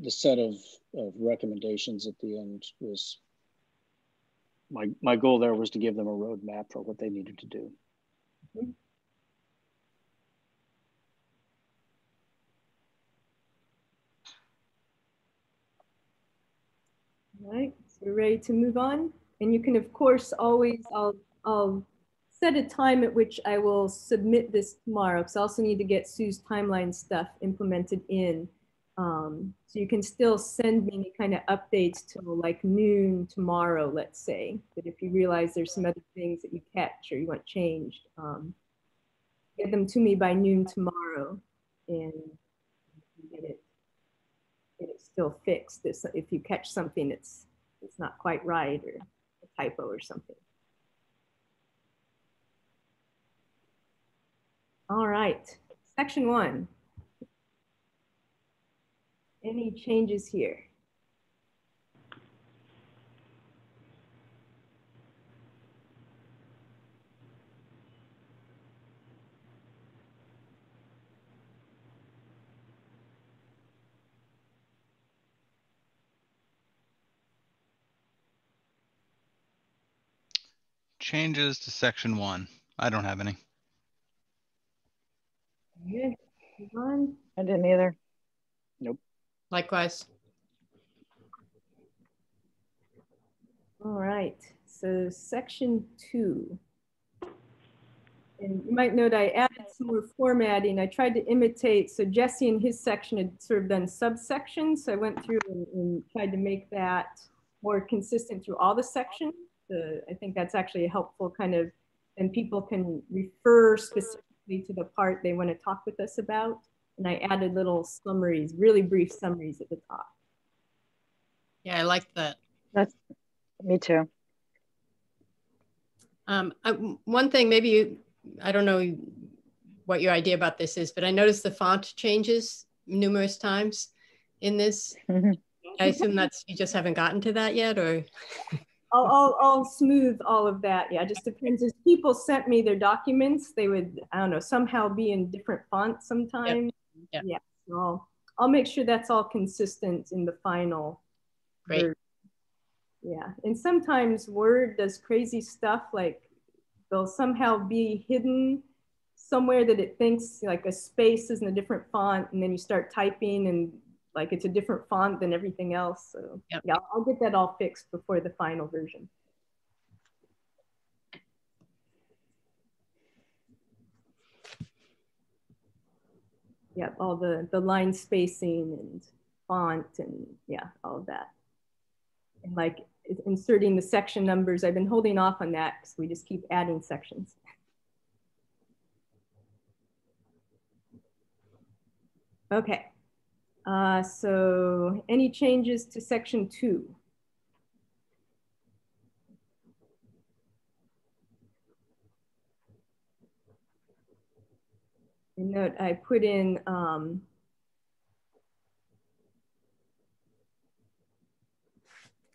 the set of, of recommendations at the end was my my goal there was to give them a roadmap for what they needed to do. All right, so we're ready to move on. And you can, of course, always, I'll, I'll set a time at which I will submit this tomorrow, because I also need to get Sue's timeline stuff implemented in. Um, so you can still send me any kind of updates till like noon tomorrow, let's say. But if you realize there's some other things that you catch or you want changed, um, get them to me by noon tomorrow and get it get it still fixed if, if you catch something that's it's not quite right or typo or something. All right. section one. Any changes here? Changes to section one. I don't have any. Good. Move. I didn't either. Nope. Likewise. All right, so section two. And you might note I added some more formatting. I tried to imitate, so Jesse in his section had sort of done subsections. So I went through and, and tried to make that more consistent through all the sections. The, I think that's actually a helpful kind of, and people can refer specifically to the part they want to talk with us about. And I added little summaries, really brief summaries at the top. Yeah, I like that. That's me too. Um, I, one thing, maybe you, I don't know what your idea about this is, but I noticed the font changes numerous times in this. I assume that's, you just haven't gotten to that yet or? I'll, I'll, I'll smooth all of that. Yeah, just depends. As people sent me their documents, they would, I don't know, somehow be in different fonts sometimes. Yep. Yeah, so I'll, I'll make sure that's all consistent in the final. Great. version. Yeah, and sometimes Word does crazy stuff like they'll somehow be hidden somewhere that it thinks like a space is in a different font and then you start typing and like it's a different font than everything else. So Yep. yeah, I'll get that all fixed before the final version. Yep, all the, the line spacing and font and yeah, all of that. And like inserting the section numbers, I've been holding off on that because we just keep adding sections. Okay, uh, so any changes to section two? And note I put in um,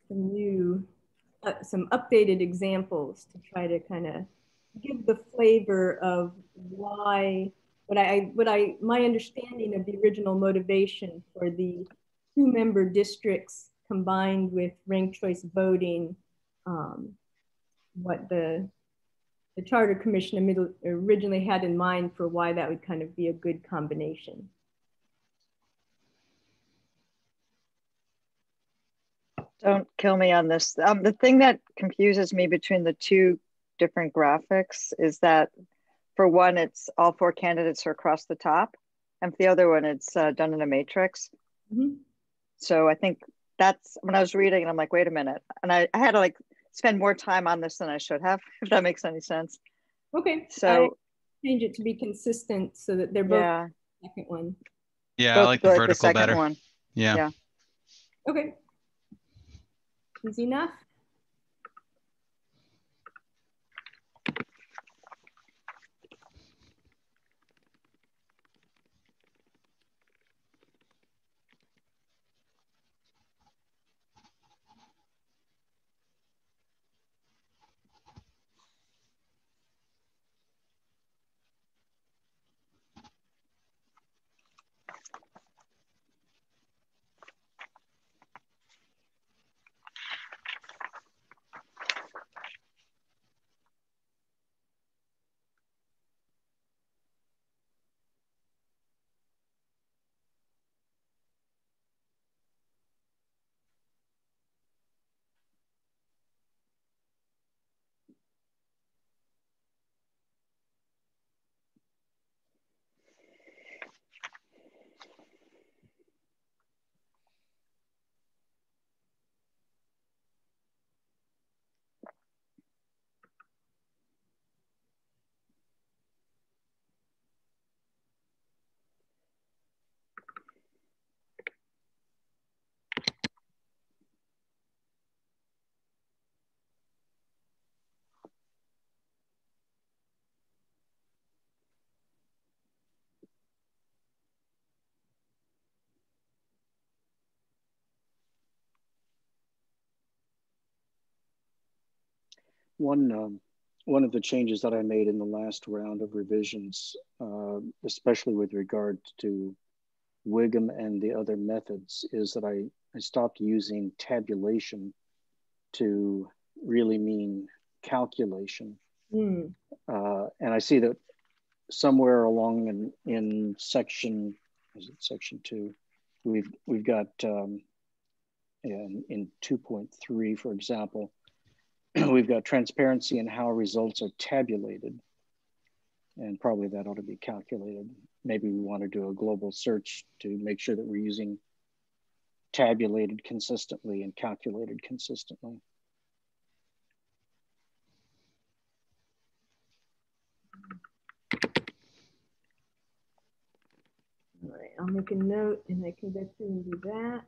some new, uh, some updated examples to try to kind of give the flavor of why, what I, what I, my understanding of the original motivation for the two member districts combined with ranked choice voting, um, what the, the Charter Commission originally had in mind for why that would kind of be a good combination. Don't kill me on this. Um, the thing that confuses me between the two different graphics is that for one, it's all four candidates are across the top, and for the other one, it's uh, done in a matrix. Mhm. So I think that's when I was reading, and I'm like, wait a minute, and I, I had to like spend more time on this than I should have, if that makes any sense. Okay, So change it to be consistent so that they're both yeah, the second one. Yeah, I like the like vertical second better. one. Yeah. Yeah. Okay. Easy enough. One um, one of the changes that I made in the last round of revisions, uh, especially with regard to WIGM and the other methods, is that I, I stopped using tabulation to really mean calculation. Mm. Uh, and I see that somewhere along in, in section, is it section two? We've, we've got um, in, in 2.3, for example, we've got transparency in how results are tabulated. And probably that ought to be calculated. Maybe we want to do a global search to make sure that we're using tabulated consistently and calculated consistently. All right, I'll make a note and I can go through and do that.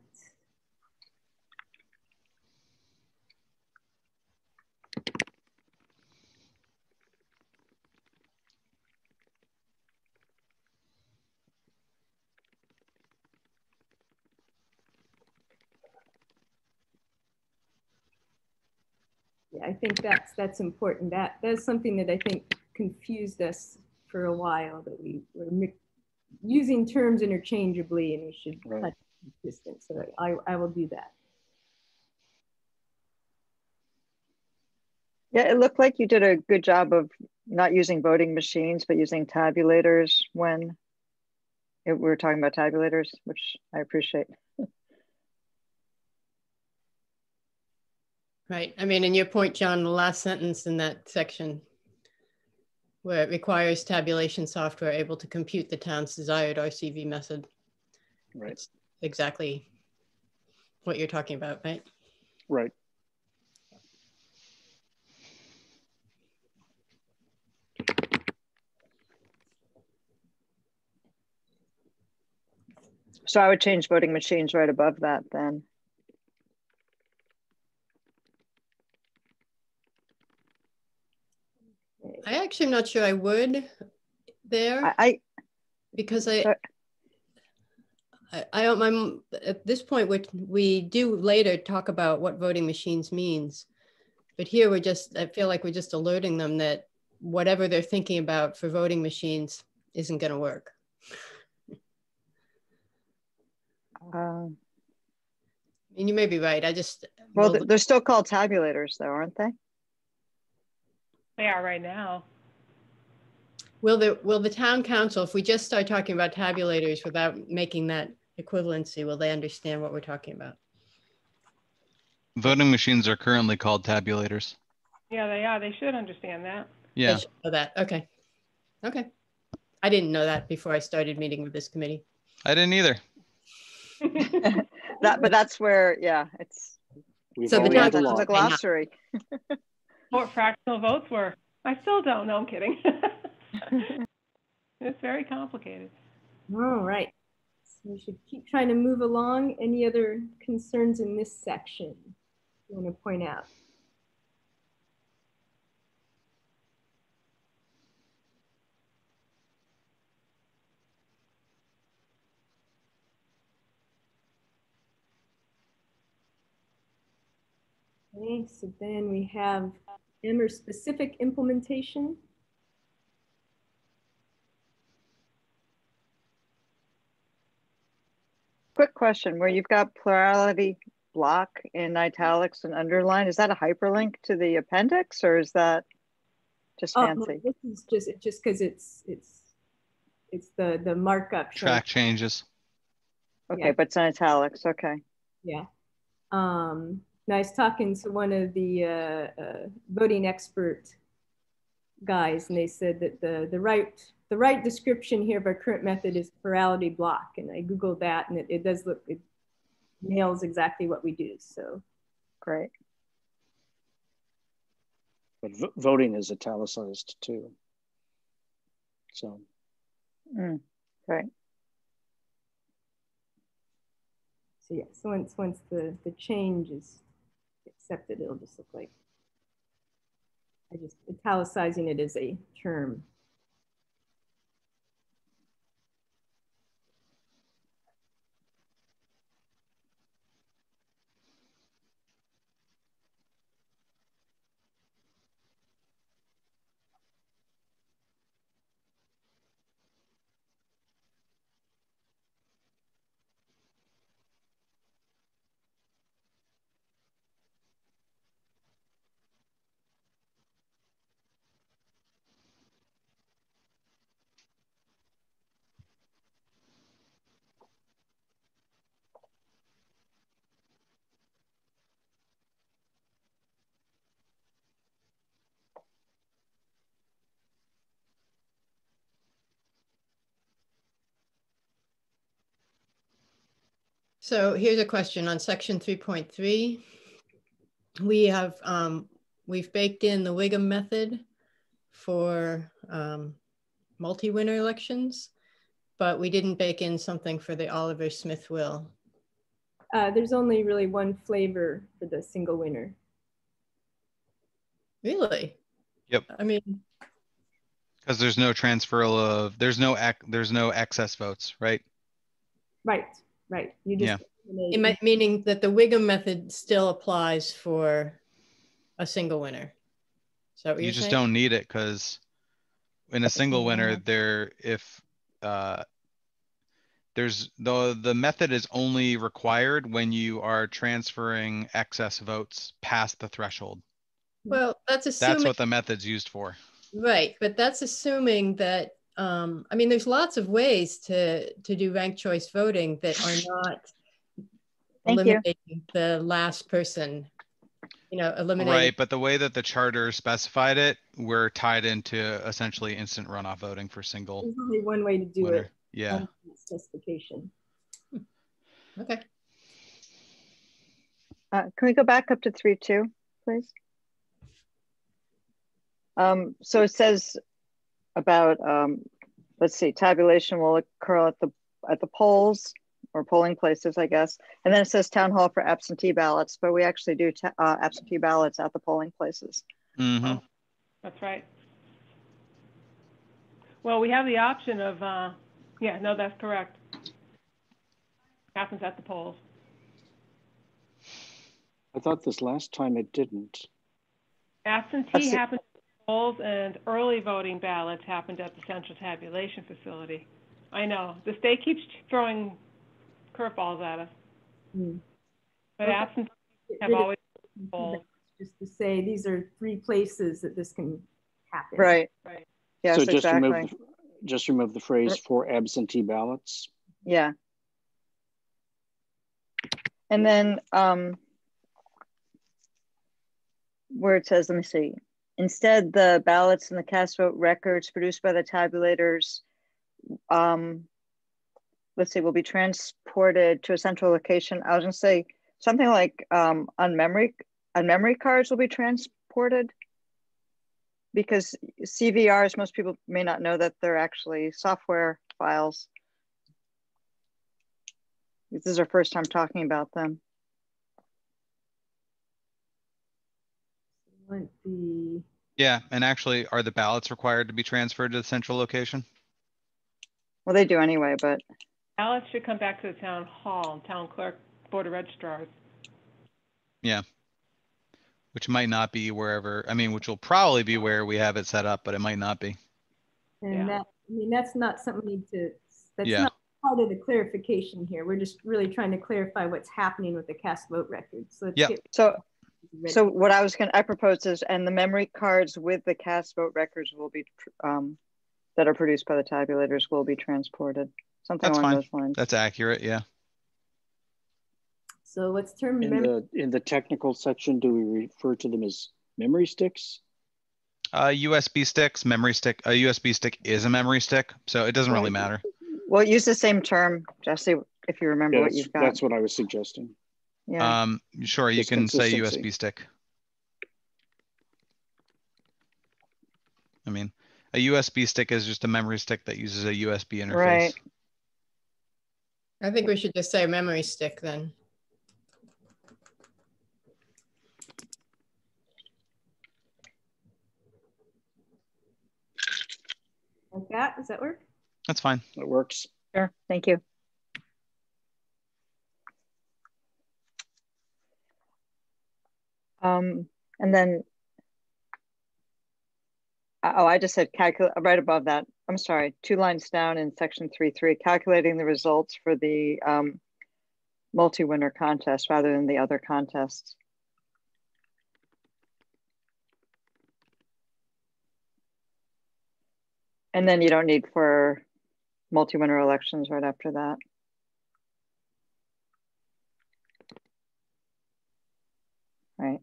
Yeah, I think that's that's important. That that's something that I think confused us for a while that we were using terms interchangeably and we should Right. cut distance. So I, I will do that. Yeah, it looked like you did a good job of not using voting machines, but using tabulators when it, we were talking about tabulators, which I appreciate. Right. I mean, and your point, John, the last sentence in that section where it requires tabulation software able to compute the town's desired RCV method. Right, It's exactly what you're talking about, right? right. So I would change voting machines right above that then. I actually am not sure I would there I, I because I, I, I don't, I'm, at this point, which we do later talk about what voting machines means. But here we're just, I feel like we're just alerting them that whatever they're thinking about for voting machines isn't going to work. um, And you may be right. I just, well, will- they're still called tabulators though, aren't they? They are right now. will the, will the town council, if we just start talking about tabulators without making that equivalency, will they understand what we're talking about? Voting machines are currently called tabulators. Yeah, they are. They should understand that. They Yeah, should know that. Okay. Okay. I didn't know that before I started meeting with this committee. I didn't either. That, but that's where, yeah, it's We've So the all we read have the that law. in the glossary. what fractional votes were. I still don't. No, I'm kidding. it's very complicated. All right. So we should keep trying to move along. Any other concerns in this section you want to point out? Okay, so then we have Amherst specific implementation. Quick question, where you've got plurality block in italics and underline, is that a hyperlink to the appendix or is that just fancy? Oh, no, fancy? This is just, just because it's, it's, it's the, the markup. showing- track changes. Okay, yeah. but it's in italics, okay. Yeah. Um, and I was talking to one of the uh, uh, voting expert guys, and they said that the the right the right description here of our current method is plurality block, and I googled that, and it, it does look it nails exactly what we do. So Great. But vo- voting is italicized too. So, Mm, Great. so yeah, so once once the the change is accepted, it'll just look like I just italicizing it as a term. So here's a question on section three point three. We have, um, we've baked in the WIGM method for, um, multi-winner elections, but we didn't bake in something for the Oliver Smith will. Uh, there's only really one flavor for the single winner. Really? Yep. I mean, Because there's no transfer of, there's no, ec- there's no excess votes, right? Right, right. You just. eliminate- it might, meaning that the WIGM method still applies for a single winner. So You just don't need it because in a single winner, there, if, uh, there's the, the method is only required when you are transferring excess votes past the threshold. Well, that's assuming That's what the method's used for. right, but that's assuming that, um, I mean, there's lots of ways to, to do ranked choice voting that are not Thank you. eliminating the last person, you know, eliminating. Right, but the way that the charter specified it, we're tied into essentially instant runoff voting for single There's only one way to do winner. it. Yeah, Specification. Okay, Uh, can we go back up to three, two, please? Um, so it says about, um, let's see, tabulation will occur at the, at the polls or polling places, I guess. And then it says town hall for absentee ballots, but we actually do ta- uh, absentee ballots at the polling places. hmm That's right. Well, we have the option of, uh, yeah, no, that's correct. Happens at the polls. I thought this last time it didn't. Absentee happens at the polls and early voting ballots happened at the central tabulation facility. I know, the state keeps throwing curveballs at us, Hmm. but Okay. absentee Get have rid of always polls. Just to say, these are three places that this can happen. Right. Right. Yes, So just exactly. remove, the- just remove the phrase for absentee ballots. Yeah. And then um, where it says, let me see, instead the ballots and the cast vote records produced by the tabulators, um, let's see, will be transported to a central location. I was gonna say something like um, on memory, on memory cards will be transported. Because CVRs, most people may not know that they're actually software files. This is our first time talking about them. Want the, Yeah, and actually, are the ballots required to be transferred to the central location? Well, they do anyway, but Ballots should come back to the town hall, town clerk, board of registrars. Yeah. Which might not be wherever, I mean, which will probably be where we have it set up, but it might not be. and Yeah. that, I mean, that's not something we need to, that's Yeah. not part of the clarification here. We're just really trying to clarify what's happening with the cast vote records. So Yep. so ready. So what I was gonna I propose is and the memory cards with the cast vote records will be um that are produced by the tabulators will be transported. Something That's along fine. those lines. That's accurate, yeah. So let's turn, In mem- the, in the technical section, do we refer to them as memory sticks? Uh, USB sticks, memory stick, a USB stick is a memory stick, so it doesn't really Right. matter. Well, use the same term, Jesse, if you remember Yeah, what you've got. that's what I was suggesting. Yeah. Um, sure, you can say. USB stick. I mean, a USB stick is just a memory stick that uses a USB interface. Right. I think we should just say memory stick then. like that, does that work? That's fine. It works. Sure, thank you. Um, and then, oh, I just said calculate right above that. I'm sorry, two lines down in section three, three, calculating the results for the um, multi-winner contest rather than the other contests. And then you don't need for multi-winner elections right after that. Right.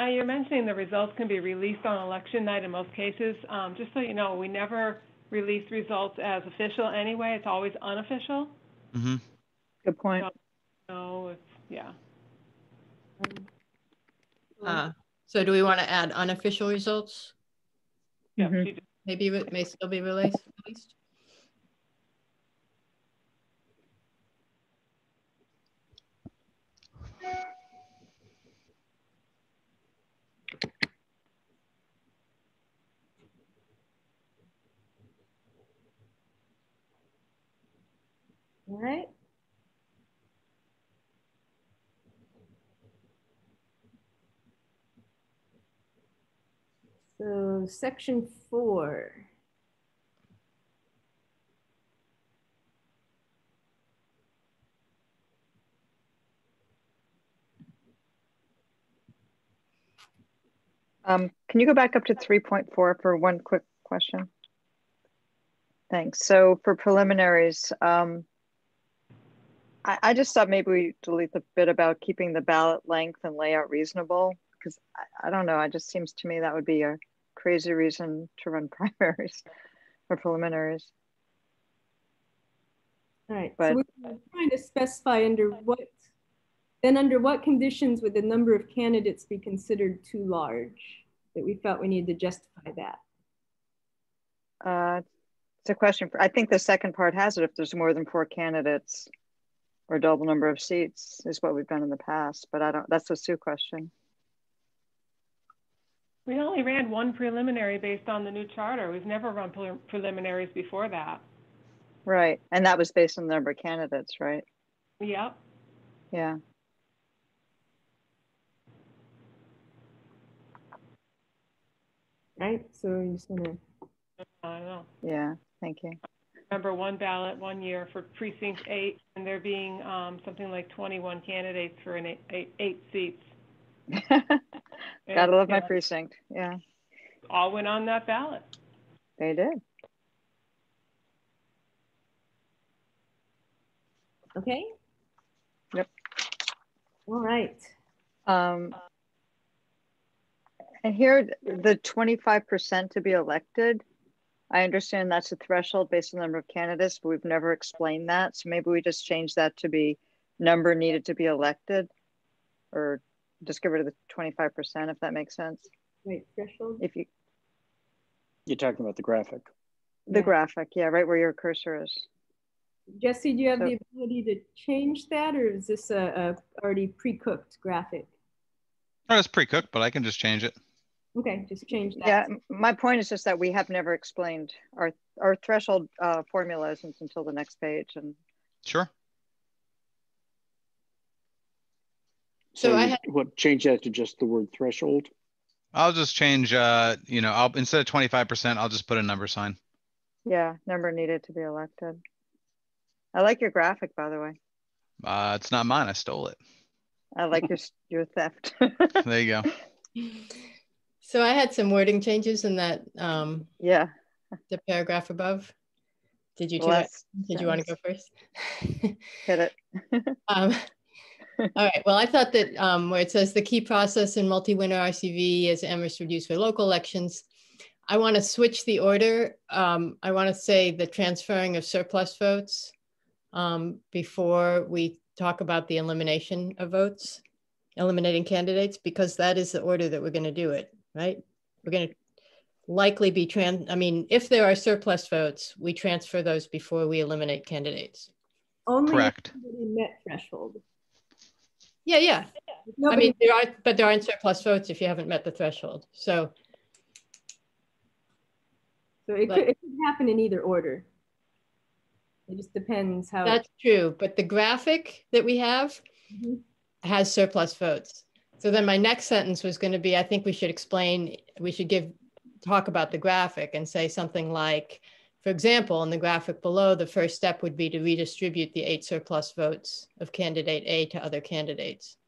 Now, you're mentioning the results can be released on election night in most cases. Um, just so you know, we never release results as official anyway. It's always unofficial. Mm-hmm. Good point. So it's, yeah. Uh, so do we want to add unofficial results? Yeah, Mhm. Maybe it may still be released, released? All right. So section four. Um, can you go back up to three point four for one quick question? Thanks. So for preliminaries, um, I, I just thought maybe we delete the bit about keeping the ballot length and layout reasonable, because I, I don't know, it just seems to me that would be a crazy reason to run primaries or preliminaries. All right, But- so we're trying to specify under what, then under what conditions would the number of candidates be considered too large? That we felt we needed to justify that. Uh, it's a question for, I think the second part has it if there's more than four candidates or double number of seats is what we've done in the past, but I don't, that's a Sue question. We only ran one preliminary based on the new charter. We've never run prelim- preliminaries before that. Right, and that was based on the number of candidates, right? Yep. Yeah, Right, so you just wanna, I don't know. yeah, thank you. Remember one ballot one year for precinct eight, and there being um, something like 21 candidates for an eight, eight, eight seats. Gotta love my Yeah, precinct, yeah, All went on that ballot. they did. okay? Yep. All right, Um, and here, the twenty-five percent to be elected, I understand that's a threshold based on the number of candidates, but we've never explained that. So maybe we just change that to be number needed to be elected. Or just get rid of the twenty-five percent, if that makes sense. right, threshold. If you, You're talking about the graphic. the Yeah. graphic, yeah, right where your cursor is. Jesse, do you have So- the ability to change that or is this a, a already pre-cooked graphic? Oh, it's pre-cooked, but I can just change it. Okay, just change that. Yeah, my point is just that we have never explained our, our threshold uh, formula isn't until the next page and Sure. So I you- had- What, change that to just the word threshold? I'll just change, uh, you know, I'll, instead of twenty-five percent, I'll just put a number sign. yeah, number needed to be elected. I like your graphic, by the way. Uh, it's not mine. I stole it. I like your your theft. There you go. So I had some wording changes in that, um, yeah. the paragraph above. Did you, do it? last did you want to go first? Hit it. Um, All right, well, I thought that um, where it says the key process in multi-winner RCV is Amherst use for local elections, I want to switch the order. Um, I want to say the transferring of surplus votes um, before we talk about the elimination of votes, eliminating candidates, because that is the order that we're going to do it, right? We're going to likely be trans, I mean, if there are surplus votes, we transfer those before we eliminate candidates. Only if Correct. somebody met threshold. Yeah, yeah, If I mean, there are, but there aren't surplus votes if you haven't met the threshold. So, So it but- could, it could happen in either order. It just depends how. that's true. But the graphic that we have Mhm. has surplus votes. So then my next sentence was going to be, I think we should explain, we should give, talk about the graphic and say something like, for example, in the graphic below, the first step would be to redistribute the eight surplus votes of candidate A to other candidates.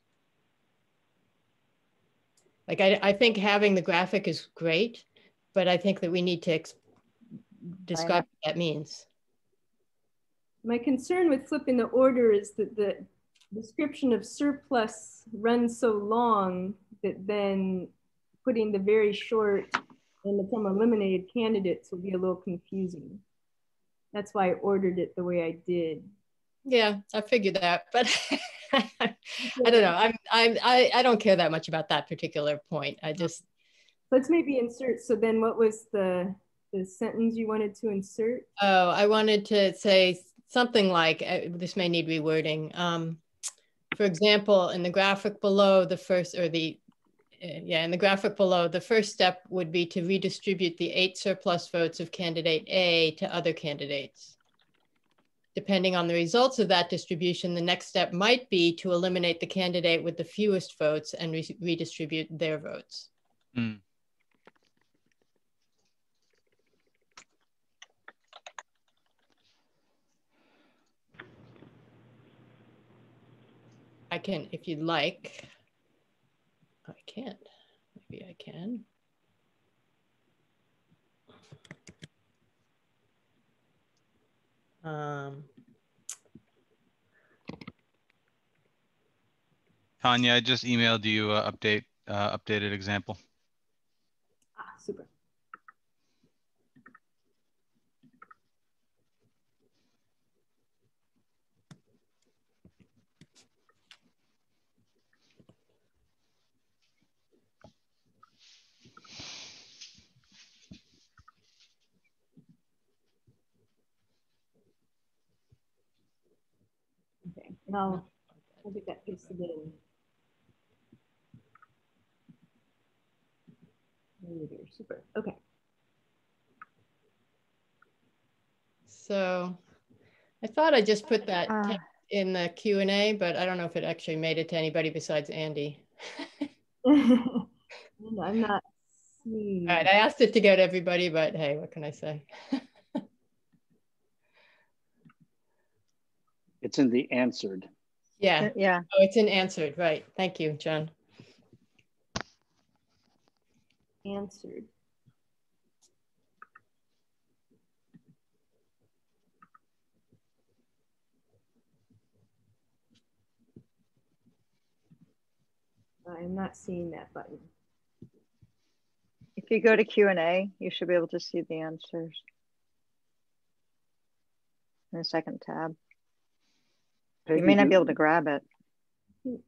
Like, I, I think having the graphic is great, but I think that we need to describe what that means. My concern with flipping the order is that the description of surplus runs so long that then putting the very short and some eliminated candidates will be a little confusing. That's why I ordered it the way I did. Yeah, I figured that, but I don't know. I'm, I'm, I, I don't care that much about that particular point. I just. Let's maybe insert. So then what was the, the sentence you wanted to insert? Oh, I wanted to say something like, uh, this may need rewording. Um, for example, in the graphic below the first or the uh, yeah, in the graphic below, the first step would be to redistribute the eight surplus votes of candidate A to other candidates. Depending on the results of that distribution, the next step might be to eliminate the candidate with the fewest votes and re redistribute their votes. Mm. I can, if you'd like, I can't. Maybe I can. Um, Tanya, I just emailed you uh, update uh, updated example. Ah, super. No, I think that pasted in. Super. Okay. So I thought I just put that uh, in the Q and A, but I don't know if it actually made it to anybody besides Andy. I'm not seeing. All right, I asked it to go to everybody, but hey, what can I say? It's in the answered. Yeah. Uh, yeah. Oh, it's in answered. Right. Thank you, John. Answered. I'm not seeing that button. If you go to Q&A, you should be able to see the answers in the second tab. Peggy, you may not be able to grab it.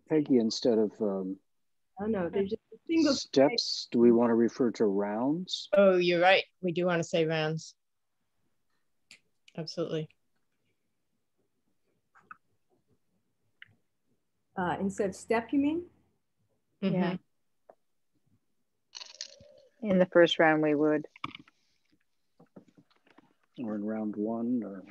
Peggy, instead of um, oh no, there's just a single steps. Do we want to refer to rounds? Oh, you're right. We do want to say rounds. Absolutely. Uh, instead of step, you mean? Mm -hmm. Yeah. In the first round, we would. Or in round one, or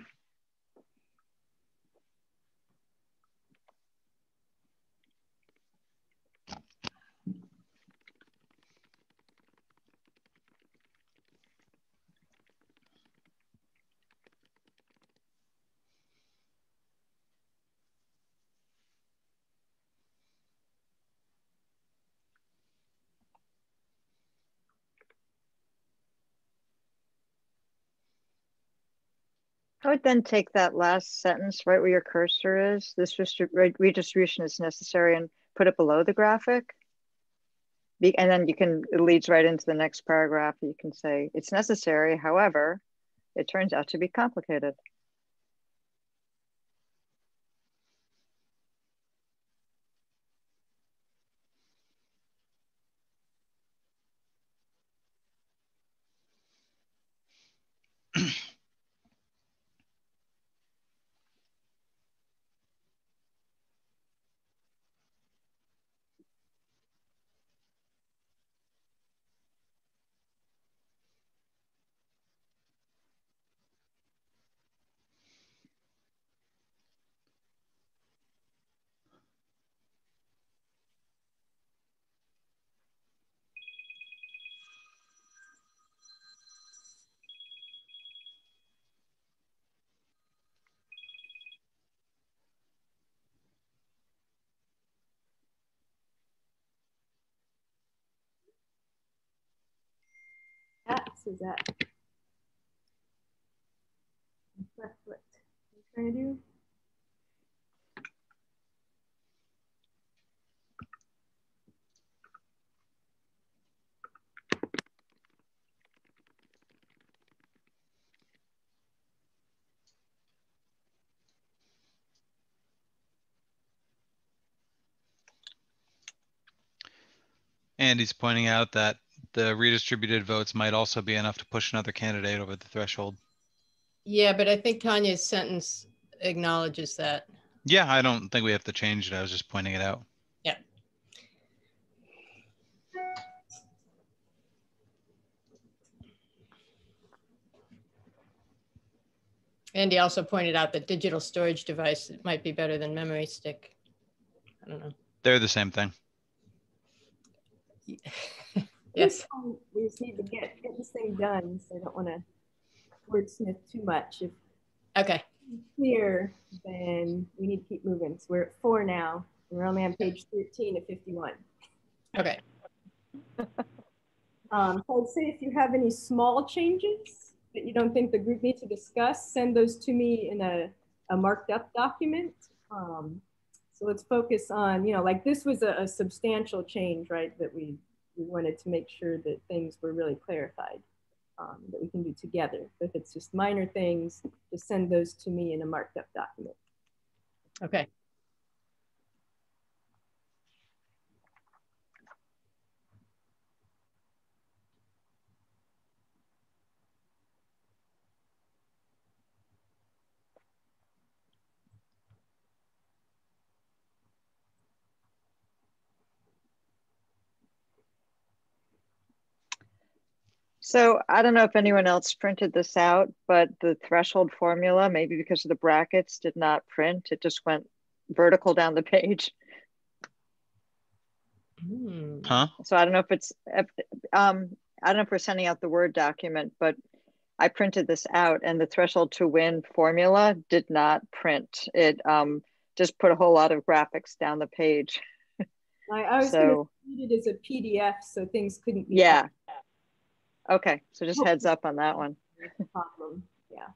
I would then take that last sentence right where your cursor is. This redistribution is necessary and put it below the graphic. And then you can, it leads right into the next paragraph. You can say it's necessary. However, it turns out to be complicated. is that left foot. What are you trying to do? And he's pointing out that the redistributed votes might also be enough to push another candidate over the threshold. Yeah, but I think Tanya's sentence acknowledges that. Yeah, I don't think we have to change it. I was just pointing it out. Yeah. Andy also pointed out that digital storage device might be better than memory stick. I don't know. They're the same thing. Yes. We just need to get, get this thing done, so I don't want to wordsmith too much. If Okay. clear, then we need to keep moving. So we're at four now. We're only on page 13 of 51. Okay. Um, so I'd say if you have any small changes that you don't think the group needs to discuss, send those to me in a, a marked up document. Um, so let's focus on, you know, like this was a, a substantial change, right? That we, we wanted to make sure that things were really clarified um, that we can do together. But if it's just minor things, just send those to me in a marked up document. Okay. So I don't know if anyone else printed this out, but the threshold formula, maybe because of the brackets, did not print. It just went vertical down the page. Hmm. Huh? So I don't know if it's, if, um, I don't know if we're sending out the Word document, but I printed this out and the threshold to win formula did not print. It um, just put a whole lot of graphics down the page. I, I was going to So, read it as a PDF so things couldn't be yeah. Okay, so just heads up on that one. problem. Yeah.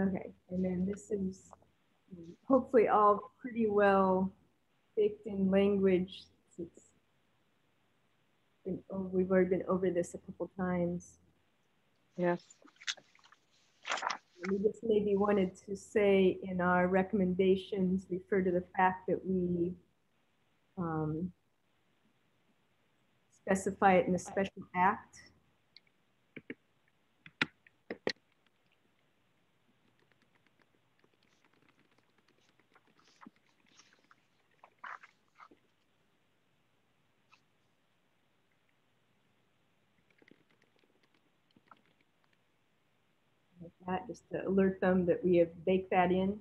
Okay, and then this is hopefully all pretty well baked in language. It's been, oh, we've already been over this a couple times. Yes. We just maybe wanted to say in our recommendations, refer to the fact that we um, specify it in the special act. Like that, just to alert them that we have baked that in.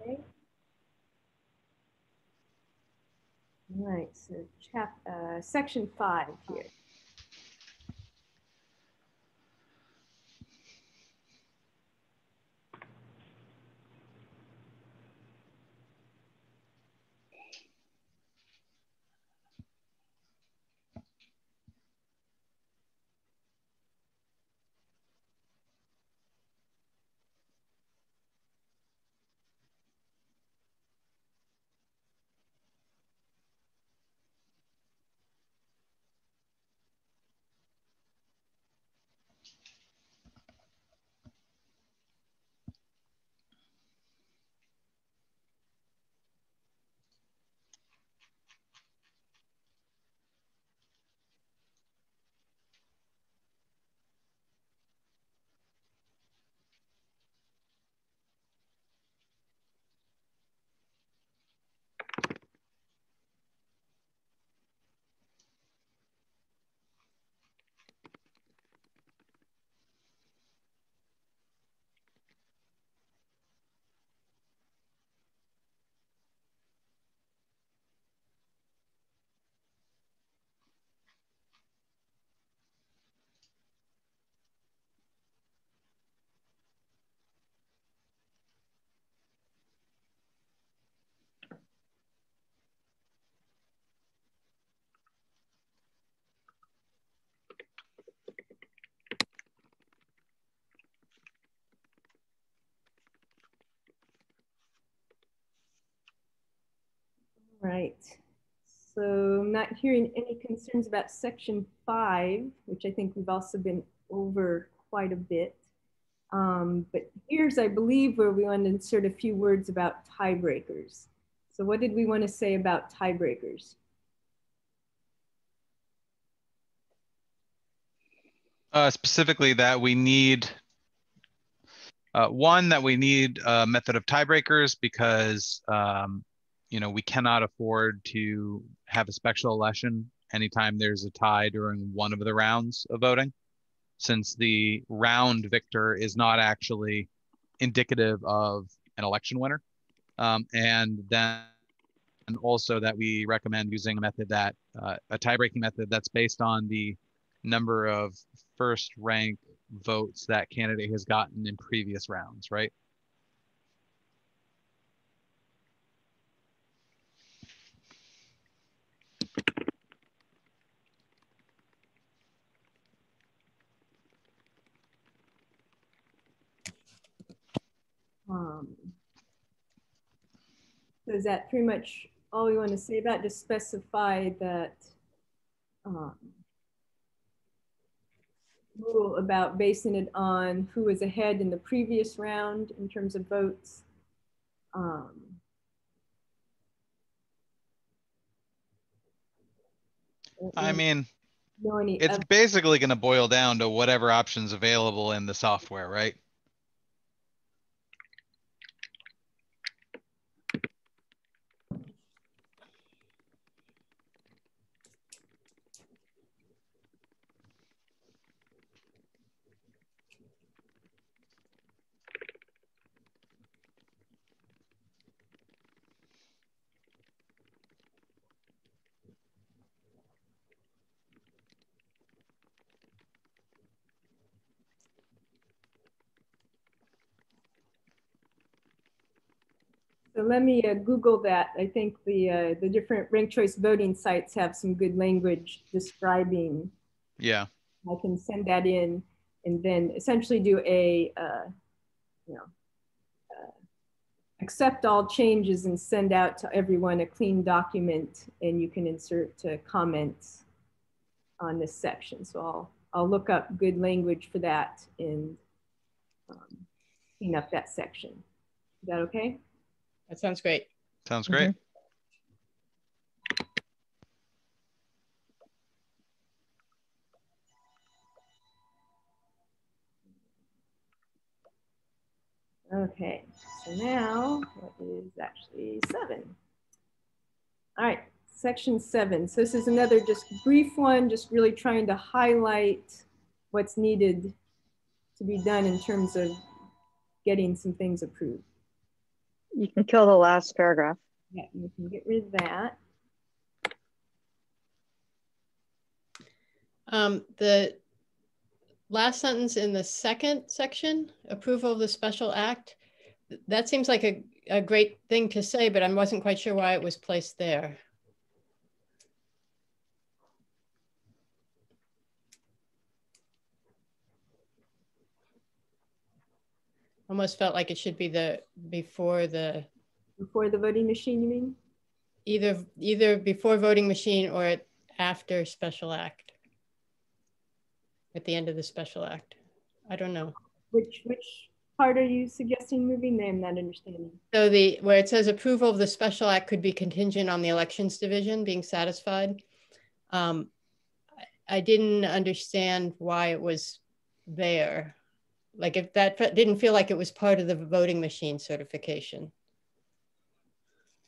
Okay. All right, so chap, uh, section five here. Right. So I'm not hearing any concerns about section five, which I think we've also been over quite a bit. Um, but here's, I believe, where we want to insert a few words about tiebreakers. So what did we want to say about tiebreakers? Uh, specifically that we need uh, one that we need a method of tiebreakers because um, you know we cannot afford to have a special election anytime there's a tie during one of the rounds of voting, since the round victor is not actually indicative of an election winner, um, and then and also that we recommend using a method that uh, a tie-breaking method that's based on the number of first rank votes that candidate has gotten in previous rounds, right? So is that pretty much all we want to say about? Just specify that um, rule about basing it on who was ahead in the previous round in terms of votes. Um, I mean, it's basically going to boil down to whatever options available in the software, right? So let me uh, Google that. I think the uh, the different ranked choice voting sites have some good language describing. Yeah. I can send that in and then essentially do a, uh, you know, uh, accept all changes and send out to everyone a clean document and you can insert uh, comments on this section. So I'll, I'll look up good language for that and um, clean up that section. Is that okay? That sounds great. Sounds great. Mm-hmm. Okay, so now what is actually seven? All right, section seven. So this is another just brief one, just really trying to highlight what's needed to be done in terms of getting some things approved. You can kill the last paragraph. Yeah, you can get rid of that. Um, the last sentence in the second section, approval of the special act, that seems like a, a great thing to say, but I wasn't quite sure why it was placed there. Almost felt like it should be the before the Before the voting machine, you mean? either either before voting machine or after special act. At the end of the special act. I don't know. Which which part are you suggesting moving? I'm not understanding. So the where it says approval of the special act could be contingent on the elections division being satisfied. Um, I didn't understand why it was there. Like if that didn't feel like it was part of the voting machine certification.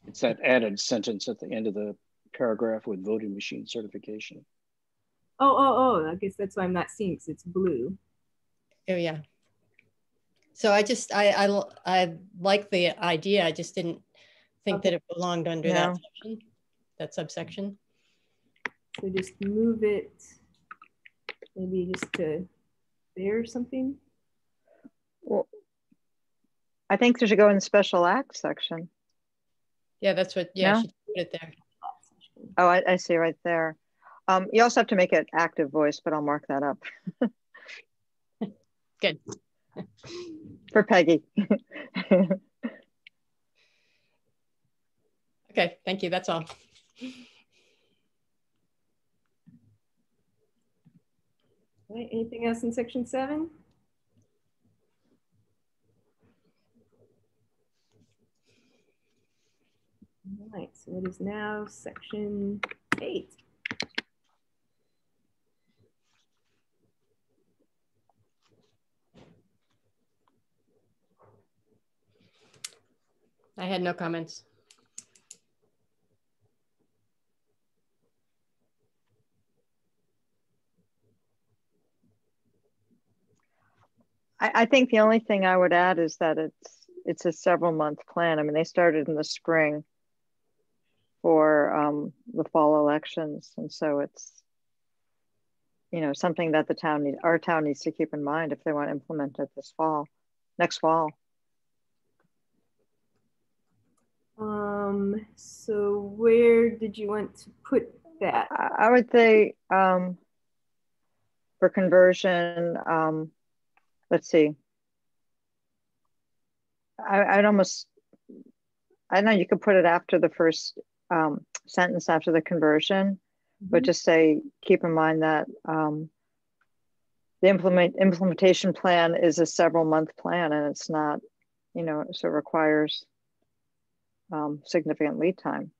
It's that added sentence at the end of the paragraph with voting machine certification. Oh, oh, oh, I guess that's why I'm not seeing because it's blue. Oh yeah. So I just I I like the idea. I just didn't think Okay. that it belonged under No. that section, that subsection. So just move it, maybe just to there or something. Well, I think there should go in the special act section. Yeah, that's what. Yeah, No? she put it there. Oh, I, I see right there. Um, you also have to make it active voice, but I'll mark that up Good. for Peggy. Okay, thank you. That's all. Right, anything else in section seven? All right, so it is now section eight. I had no comments. I, I think the only thing I would add is that it's it's a several month plan. I mean, they started in the spring for um, the fall elections, and so it's you know something that the town need, our town needs to keep in mind if they want to implement it this fall, next fall. Um, so where did you want to put that? I, I would say um, for conversion, um, let's see. I, I'd almost, I know, you could put it after the first um, sentence after the conversion, mm -hmm. but just say, keep in mind that um, the implement implementation plan is a several month plan and it's not, you know, so it requires um, significant lead time.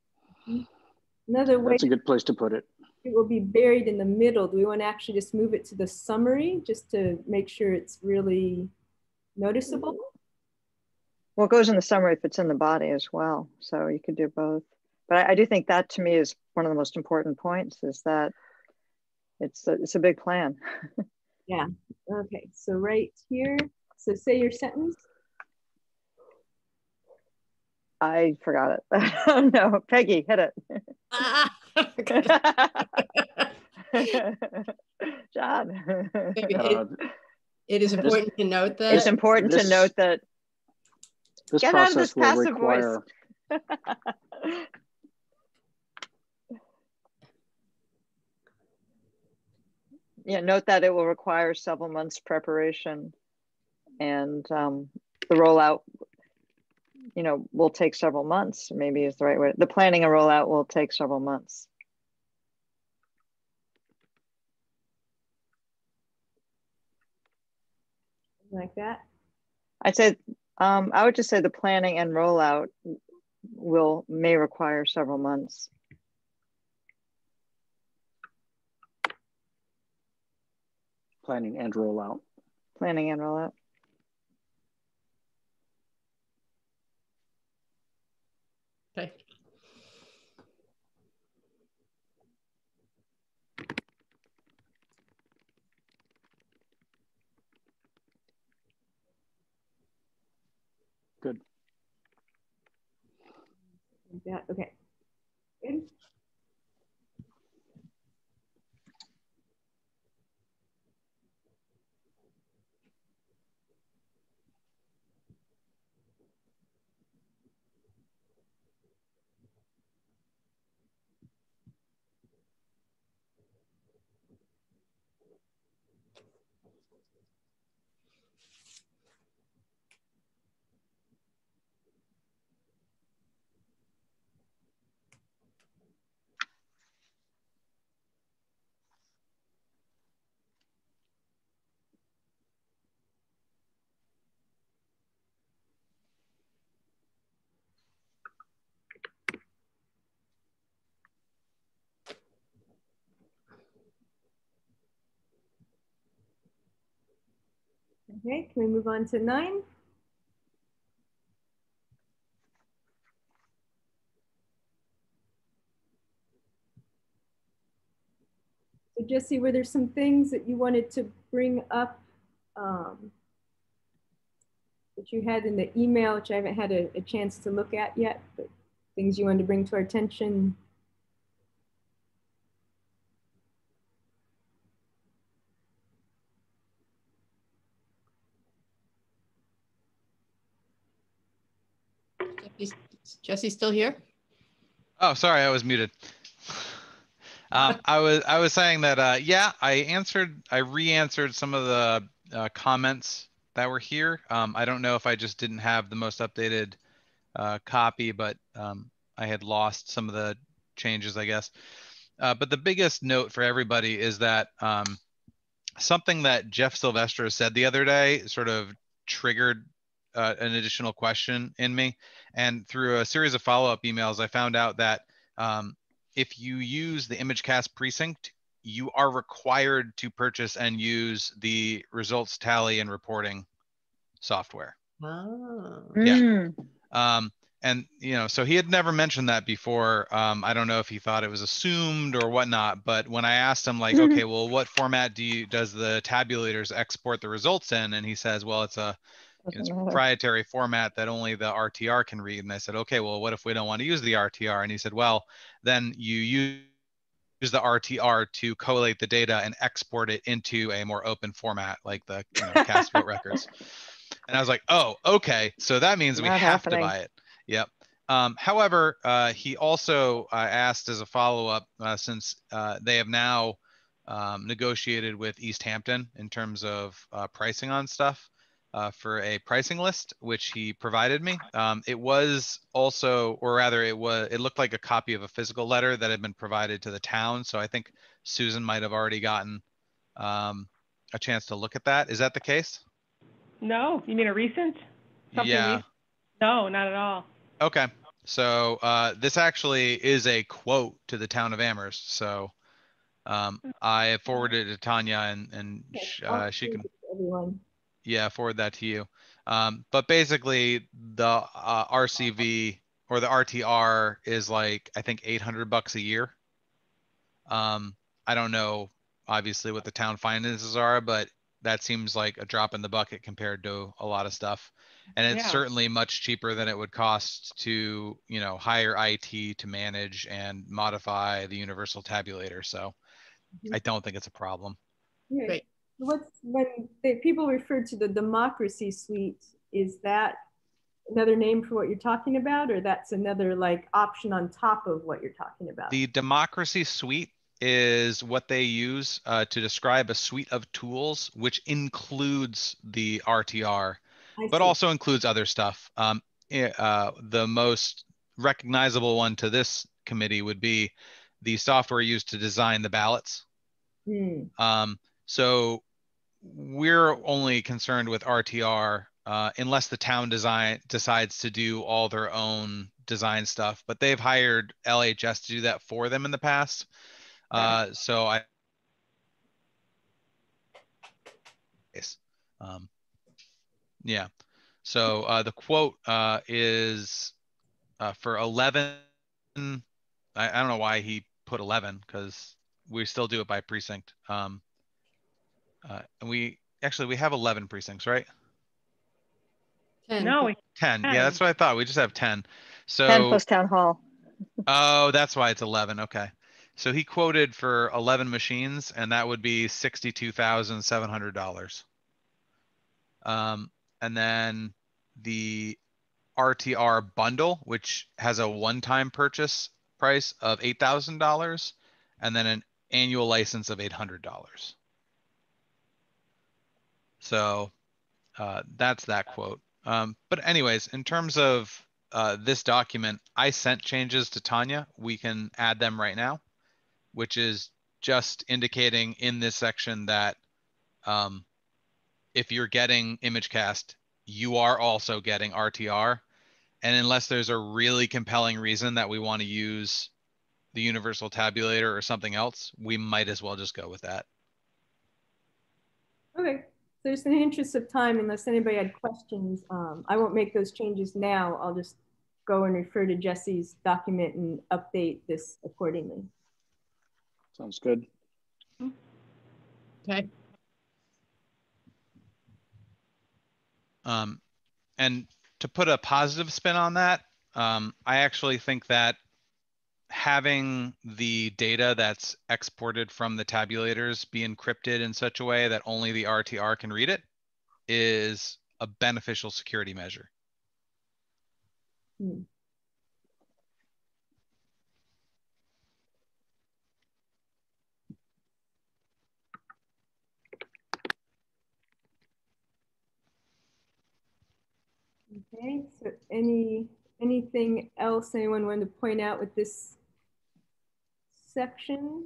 Another way. That's a good place to put it. It will be buried in the middle. Do we want to actually just move it to the summary just to make sure it's really noticeable? Well, it goes in the summary if it's in the body as well. So you could do both. But I, I do think that to me is one of the most important points is that it's a, it's a big plan. yeah. Okay. So right here. So say your sentence. I forgot it. oh no, Peggy, hit it. John. It, it is important to note that. It's important this, to note that. This get process out of this will passive require, voice. Yeah, note that it will require several months preparation and um, the rollout you know, will take several months, maybe is the right way. The planning and rollout will take several months. Like that? I'd say, um, I would just say the planning and rollout will, may require several months. Planning and rollout. Planning and rollout. Okay. Good. Yeah, okay. Good. Okay, can we move on to nine? So Jesse, were there some things that you wanted to bring up um, that you had in the email, which I haven't had a, a chance to look at yet, but things you wanted to bring to our attention Is Jesse still here? Oh, sorry, I was muted. Um, I was I was saying that uh, yeah, I answered I re-answered some of the uh, comments that were here. Um, I don't know if I just didn't have the most updated uh, copy, but um, I had lost some of the changes, I guess. Uh, but the biggest note for everybody is that um, something that Jeff Sylvester said the other day sort of triggered uh, an additional question in me. And through a series of follow up emails, I found out that um, if you use the ImageCast precinct, you are required to purchase and use the results tally and reporting software. Oh. Yeah. Mm. Um, and you know, so he had never mentioned that before. Um, I don't know if he thought it was assumed or whatnot, but when I asked him, like, okay, well, what format do you does the tabulators export the results in? And he says, well, it's a it's a proprietary format that only the RTR can read. And I said, okay, well, what if we don't want to use the RTR? And he said, well, then you use use the RTR to collate the data and export it into a more open format, like the you know, cast records. And I was like, oh, okay. So that means we Not have happening. to buy it. Yep. Um, however, uh, he also uh, asked as a follow up, uh, since uh, they have now um, negotiated with Easthampton in terms of uh, pricing on stuff uh, for a pricing list, which he provided me. Um, it was also, or rather, it was, it looked like a copy of a physical letter that had been provided to the town. So I think Susan might have already gotten um, a chance to look at that. Is that the case? No, you mean a recent? Something yeah. recent? No, not at all. Okay. So uh, this actually is a quote to the town of Amherst. So um, I forwarded it to Tanya and, and sh- uh, she can, Everyone. Yeah, forward that to you. Um, but basically the uh, RCV or the RTR is like, I think 800 bucks a year. Um, I don't know, obviously what the town finances are, but that seems like a drop in the bucket compared to a lot of stuff. And it's Yeah. certainly much cheaper than it would cost to, you know, hire IT to manage and modify the universal tabulator. So Mhm. I don't think it's a problem. Okay. Great. What's when the people refer to the democracy suite? Is that another name for what you're talking about, or that's another like option on top of what you're talking about? The democracy suite is what they use uh, to describe a suite of tools, which includes the RTR, but also includes other stuff. Um, eh, uh, the most recognizable one to this committee would be the software used to design the ballots. Hmm. Um, so we're only concerned with RTR uh, unless the town design decides to do all their own design stuff. But they've hired LHS to do that for them in the past. Uh, so I. Yes. Um, yeah. So uh, the quote uh, is uh, for 11. I, I don't know why he put 11 because we still do it by precinct. Um, uh, and we actually we have 11 precincts, right? Ten. No, we 10. 10. Yeah, that's what I thought. We just have 10. So 10 plus town hall. oh, that's why it's 11. Okay. So he quoted for 11 machines, and that would be $62,700. Um, and then the RTR bundle, which has a one-time purchase price of $8,000 and then an annual license of $800. So uh, that's that quote. Um, but anyways, in terms of uh, this document, I sent changes to Tanya. We can add them right now, which is just indicating in this section that um, if you're getting ImageCast, you are also getting RTR. And unless there's a really compelling reason that we want to use the universal tabulator or something else, we might as well just go with that. Okay. So an interest of time, unless anybody had questions, um, I won't make those changes now. I'll just go and refer to Jesse's document and update this accordingly. Sounds good. Okay. Um, and to put a positive spin on that, um, I actually think that having the data that's exported from the tabulators be encrypted in such a way that only the RTR can read it is a beneficial security measure. Hmm. Okay, so any anything else anyone wanted to point out with this section?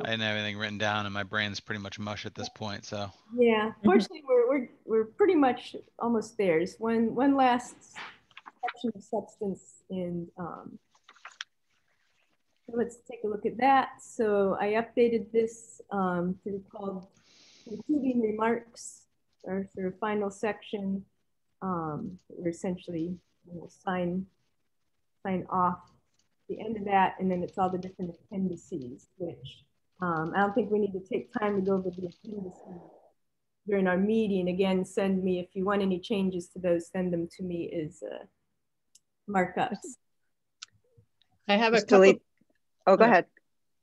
I didn't have anything written down and my brain's pretty much mush at this point, so. Yeah, fortunately, we're, we're, we're pretty much almost there. There's one, one last section of substance in, um, so let's take a look at that. So I updated this um, to be called concluding remarks, our sort of final section. Um, we're essentially we'll sign sign off the end of that, and then it's all the different appendices, which um, I don't think we need to take time to go over the appendices during our meeting. Again, send me, if you want any changes to those, send them to me as uh, markups. I have a Just couple, delete. Oh, go Yeah. ahead.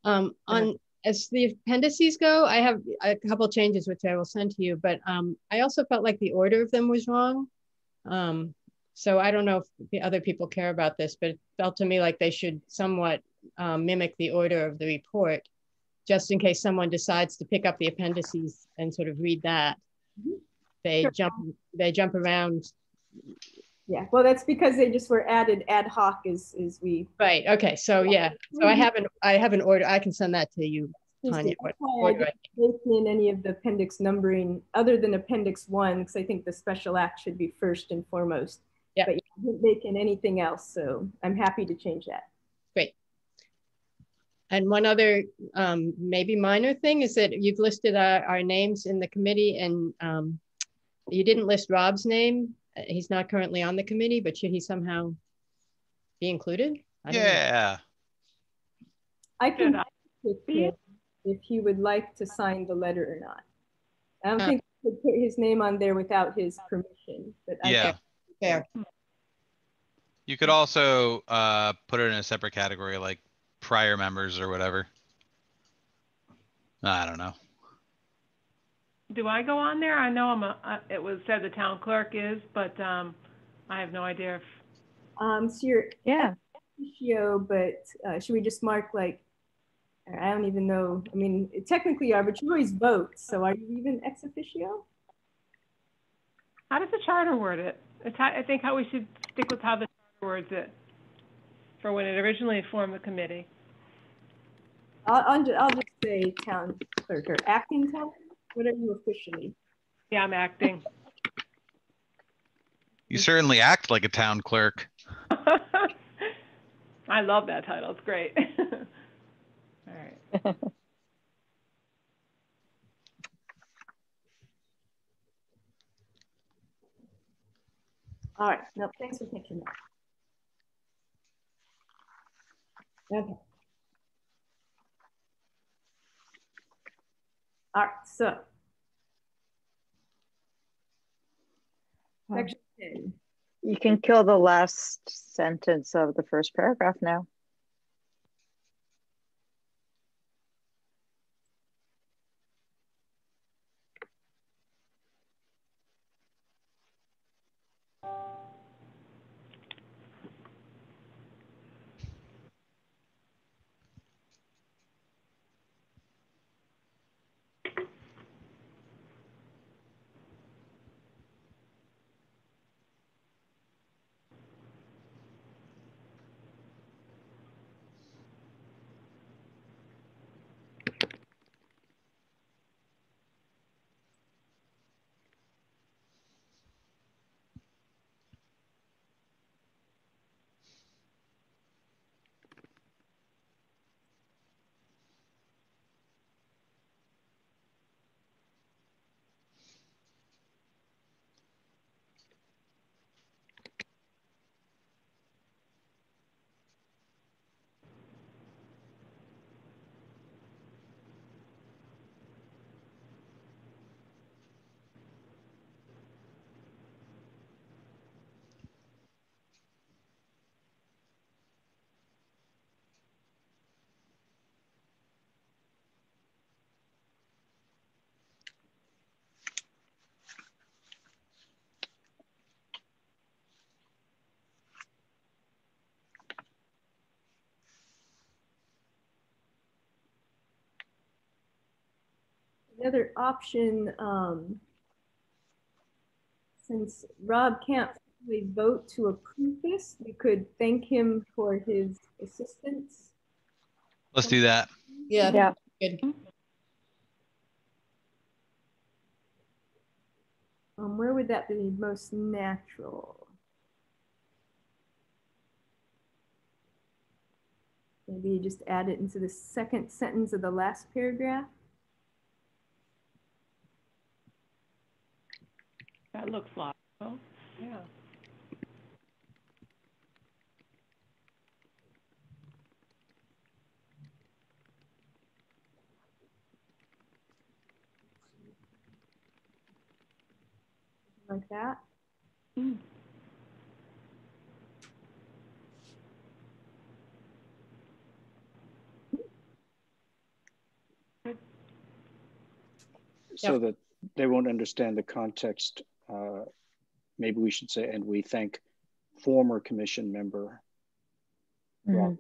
um, on, as the appendices go, I have a couple changes which I will send to you, but um, I also felt like the order of them was wrong. Um, so I don't know if the other people care about this, but it felt to me like they should somewhat um, mimic the order of the report, just in case someone decides to pick up the appendices and sort of read that. Mhm. They Sure. jump, they jump around. Yeah, well, that's because they just were added ad hoc as, as we. Right. Okay. So yeah. So I have an I have an order. I can send that to you, Tanya. What why order I- in any of the appendix numbering other than appendix one, because I think the special act should be first and foremost. Yeah. But you didn't make in anything else, so I'm happy to change that. Great. And one other um, maybe minor thing is that you've listed our, our names in the committee and um, you didn't list Rob's name. He's not currently on the committee, but should he somehow be included? I don't know. Yeah, I can if, if, if he would like to sign the letter or not. I don't Uh. think we could put his name on there without his permission, but I yeah. Fair. You could also uh, put it in a separate category like prior members or whatever. I don't know. Do I go on there? I know I'm a, uh, it was said the town clerk is, but, um, I have no idea if, Um, so you're Yeah. officio, but uh, should we just mark like, I don't even know, I mean, technically you are, but you always vote, so are you even ex officio? how does the charter word it? It's how, I think how we should stick with how the charter words it for when it originally formed the committee. I'll, I'll, I'll just say town clerk or acting town, clerk. what are you officially? Yeah, I'm acting. You certainly act like a town clerk. I love that title. It's great. All right. All right, no, thanks for catching that. Okay. All right, so. Section ten. You can kill the last sentence of the first paragraph now. The other option, um, since Rob can't really vote to approve this, we could thank him for his assistance. Let's do that. Yeah. Yeah. Good. Um, where would that be most natural? Maybe you just add it into the second sentence of the last paragraph. That looks logical. Yeah. like that. Mm. So that they won't understand the context, uh, maybe we should say, and we thank former commission member Rob.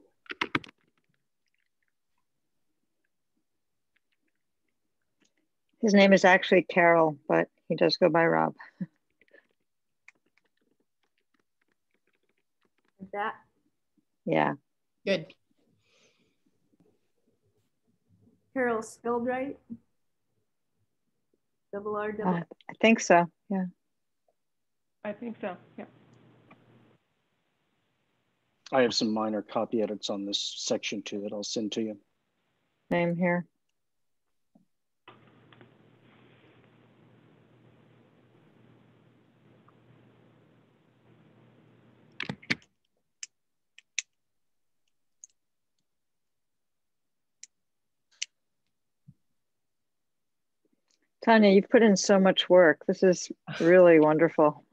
His name is actually Carol, but he does go by Rob. Like that. Yeah. Good. Carol spelled right. Double R double. Uh, I think so. Yeah. I think so, yeah. I have some minor copy edits on this section too that I'll send to you. Same here. Tanya, you've put in so much work. This is really wonderful.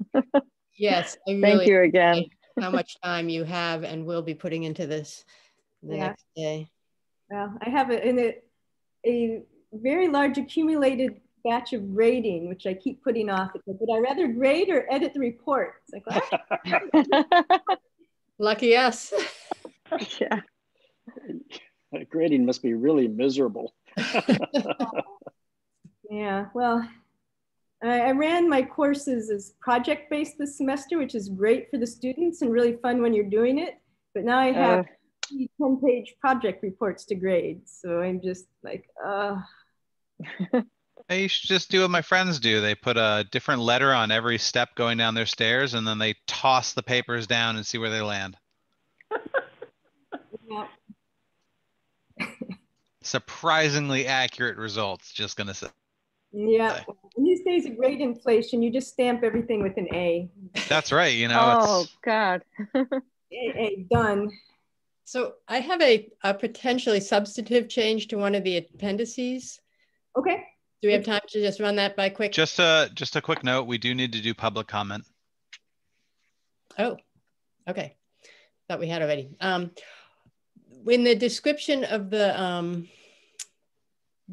Yes, I Thank you again. how much time you have and will be putting into this the Yeah. next day. Well, I have a, in a, a very large accumulated batch of grading, which I keep putting off. It's like, would I rather grade or edit the report? It's like, well, Lucky us. yeah. Grading must be really miserable. Yeah, well, I, I ran my courses as project-based this semester, which is great for the students and really fun when you're doing it. But now I have Uh, 10 page project reports to grade. So I'm just like, uh, you should just do what my friends do. They put a different letter on every step going down their stairs and then they toss the papers down and see where they land. yeah, Surprisingly accurate results, just gonna say. Yeah. Okay. These days of great inflation, you just stamp everything with an A. That's right, you know, oh it's, God. A, A done. So I have a, a potentially substantive change to one of the appendices. Okay. Do we have time to just run that by quick? just a, just a quick note, we do need to do public comment. Oh, okay. Thought we had already. Um, in the description of the um,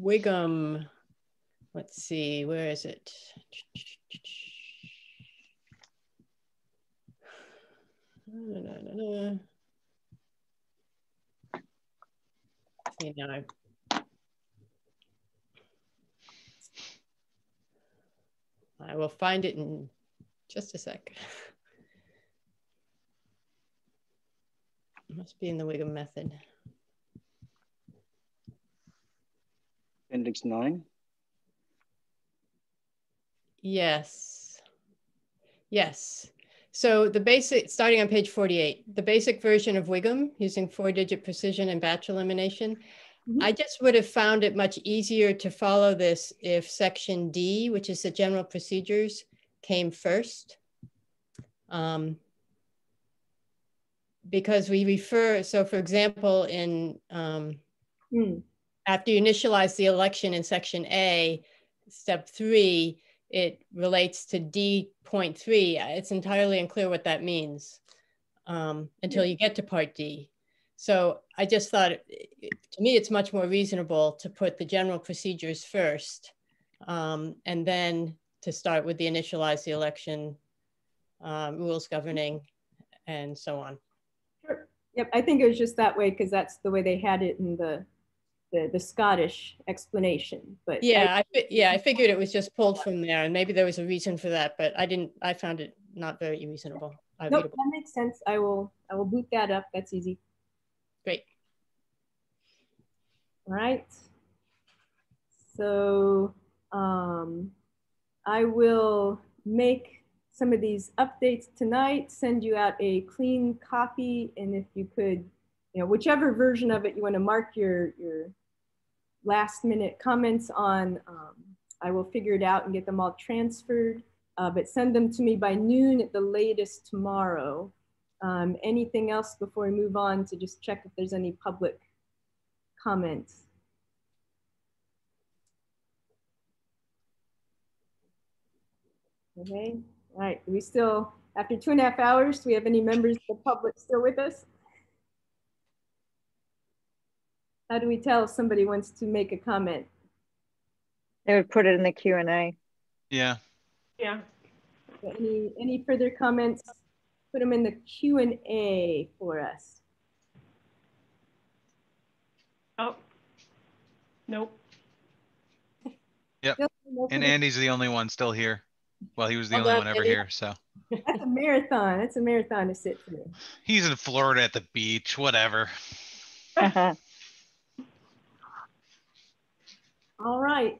WIGM, let's see, where is it? See now I I will find it in just a sec. Must be in the WIGM method. Appendix nine. Yes. Yes. So the basic, starting on page 48, the basic version of WIGM using four digit precision and batch elimination. Mhm. I just would have found it much easier to follow this if section D, which is the general procedures, came first. Um, because we refer, so for example, in um, Hmm. after you initialize the election in section A, step three, it relates to D.3. It's entirely unclear what that means um, until you get to part D. So I just thought, to me, it's much more reasonable to put the general procedures first um, and then to start with the initialize the election, uh, rules governing, and so on. Sure. Yep. I think it was just that way because that's the way they had it in the the, the Scottish explanation, but. Yeah, I, fi- yeah, I figured it was just pulled from there and maybe there was a reason for that, but I didn't, I found it not very reasonable. uh, Nope, that makes sense. I will, I will boot that up. That's easy. Great. All right. So um, I will make some of these updates tonight, send you out a clean copy. And if you could, you know, whichever version of it you want to mark your, your last minute comments on, um, I will figure it out and get them all transferred. Uh, but send them to me by noon at the latest tomorrow. Um, anything else before we move on to just check if there's any public comments? Okay, all right. Do we still, after two and a half hours, do we have any members of the public still with us? How do we tell if somebody wants to make a comment? They would put it in the Q and A. Yeah. Yeah. Any, any further comments? Put them in the Q and A for us. Oh. Nope. Yep. And Andy's the only one still here. Well, he was the oh, Well only one ever here, so That's a marathon. That's a marathon to sit through. he's in Florida at the beach, whatever. All right.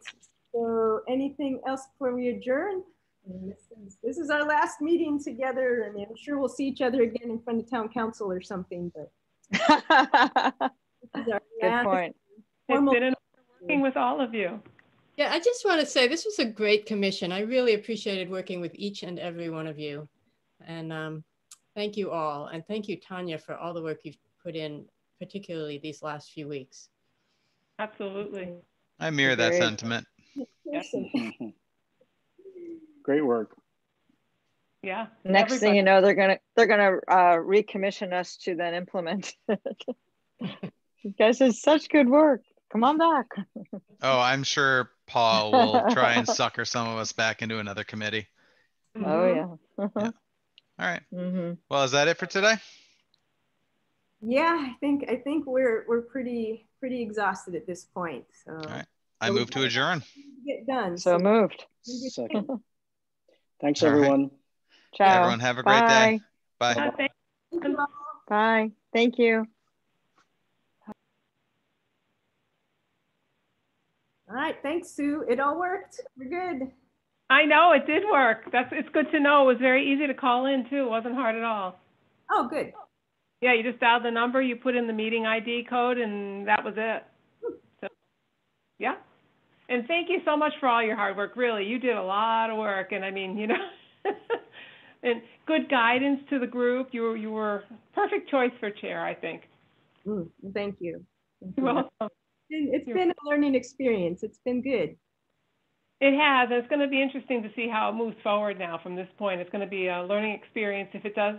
So anything else before we adjourn? This is, this is our last meeting together and I'm sure we'll see each other again in front of town council or something, but this is Good point. It's formal- been an honor working with all of you. Yeah, I just want to say this was a great commission. I really appreciated working with each and every one of you. And um, thank you all. And thank you, Tanya, for all the work you've put in, particularly these last few weeks. Absolutely. I mirror that Agreed. sentiment. Great work. Yeah. Next thing you know, they're gonna they're gonna uh, recommission us to then implement. you guys did such good work. Come on back. Oh, I'm sure Paul will try and sucker some of us back into another committee. Mm-hmm. Oh yeah. yeah. All right. hmm Well, is that it for today? Yeah, I think, I think we're, we're pretty, pretty exhausted at this point, so. right. I So move to adjourn. Get done. So moved. Second. Thanks, All right. everyone. Ciao. Everyone have a great day. Bye. Bye. Thank- Thank you. Bye. Thank you. All right, thanks, Sue. It all worked. We're good. I know, it did work. That's, it's good to know. It was very easy to call in too. It wasn't hard at all. Oh, good. Yeah, you just dialed the number, you put in the meeting ID code, and that was it. So, yeah. And thank you so much for all your hard work. Really, you did a lot of work, and I mean, you know, and good guidance to the group. You were you were perfect choice for chair, I think. Mm, Thank you. Thank you. You're welcome. It's been- It's been a learning experience. It's been good. It has. It's going to be interesting to see how it moves forward now from this point. It's going to be a learning experience if it does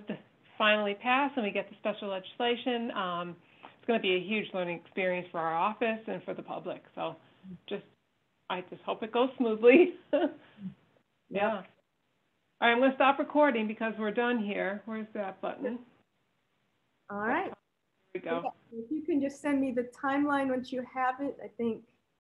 finally pass and we get the special legislation. Um, it's going to be a huge learning experience for our office and for the public. So just, I just hope it goes smoothly. yeah. All right, I'm going to stop recording because we're done here. Where's that button? All right. There we go. If you can just send me the timeline once you have it, I think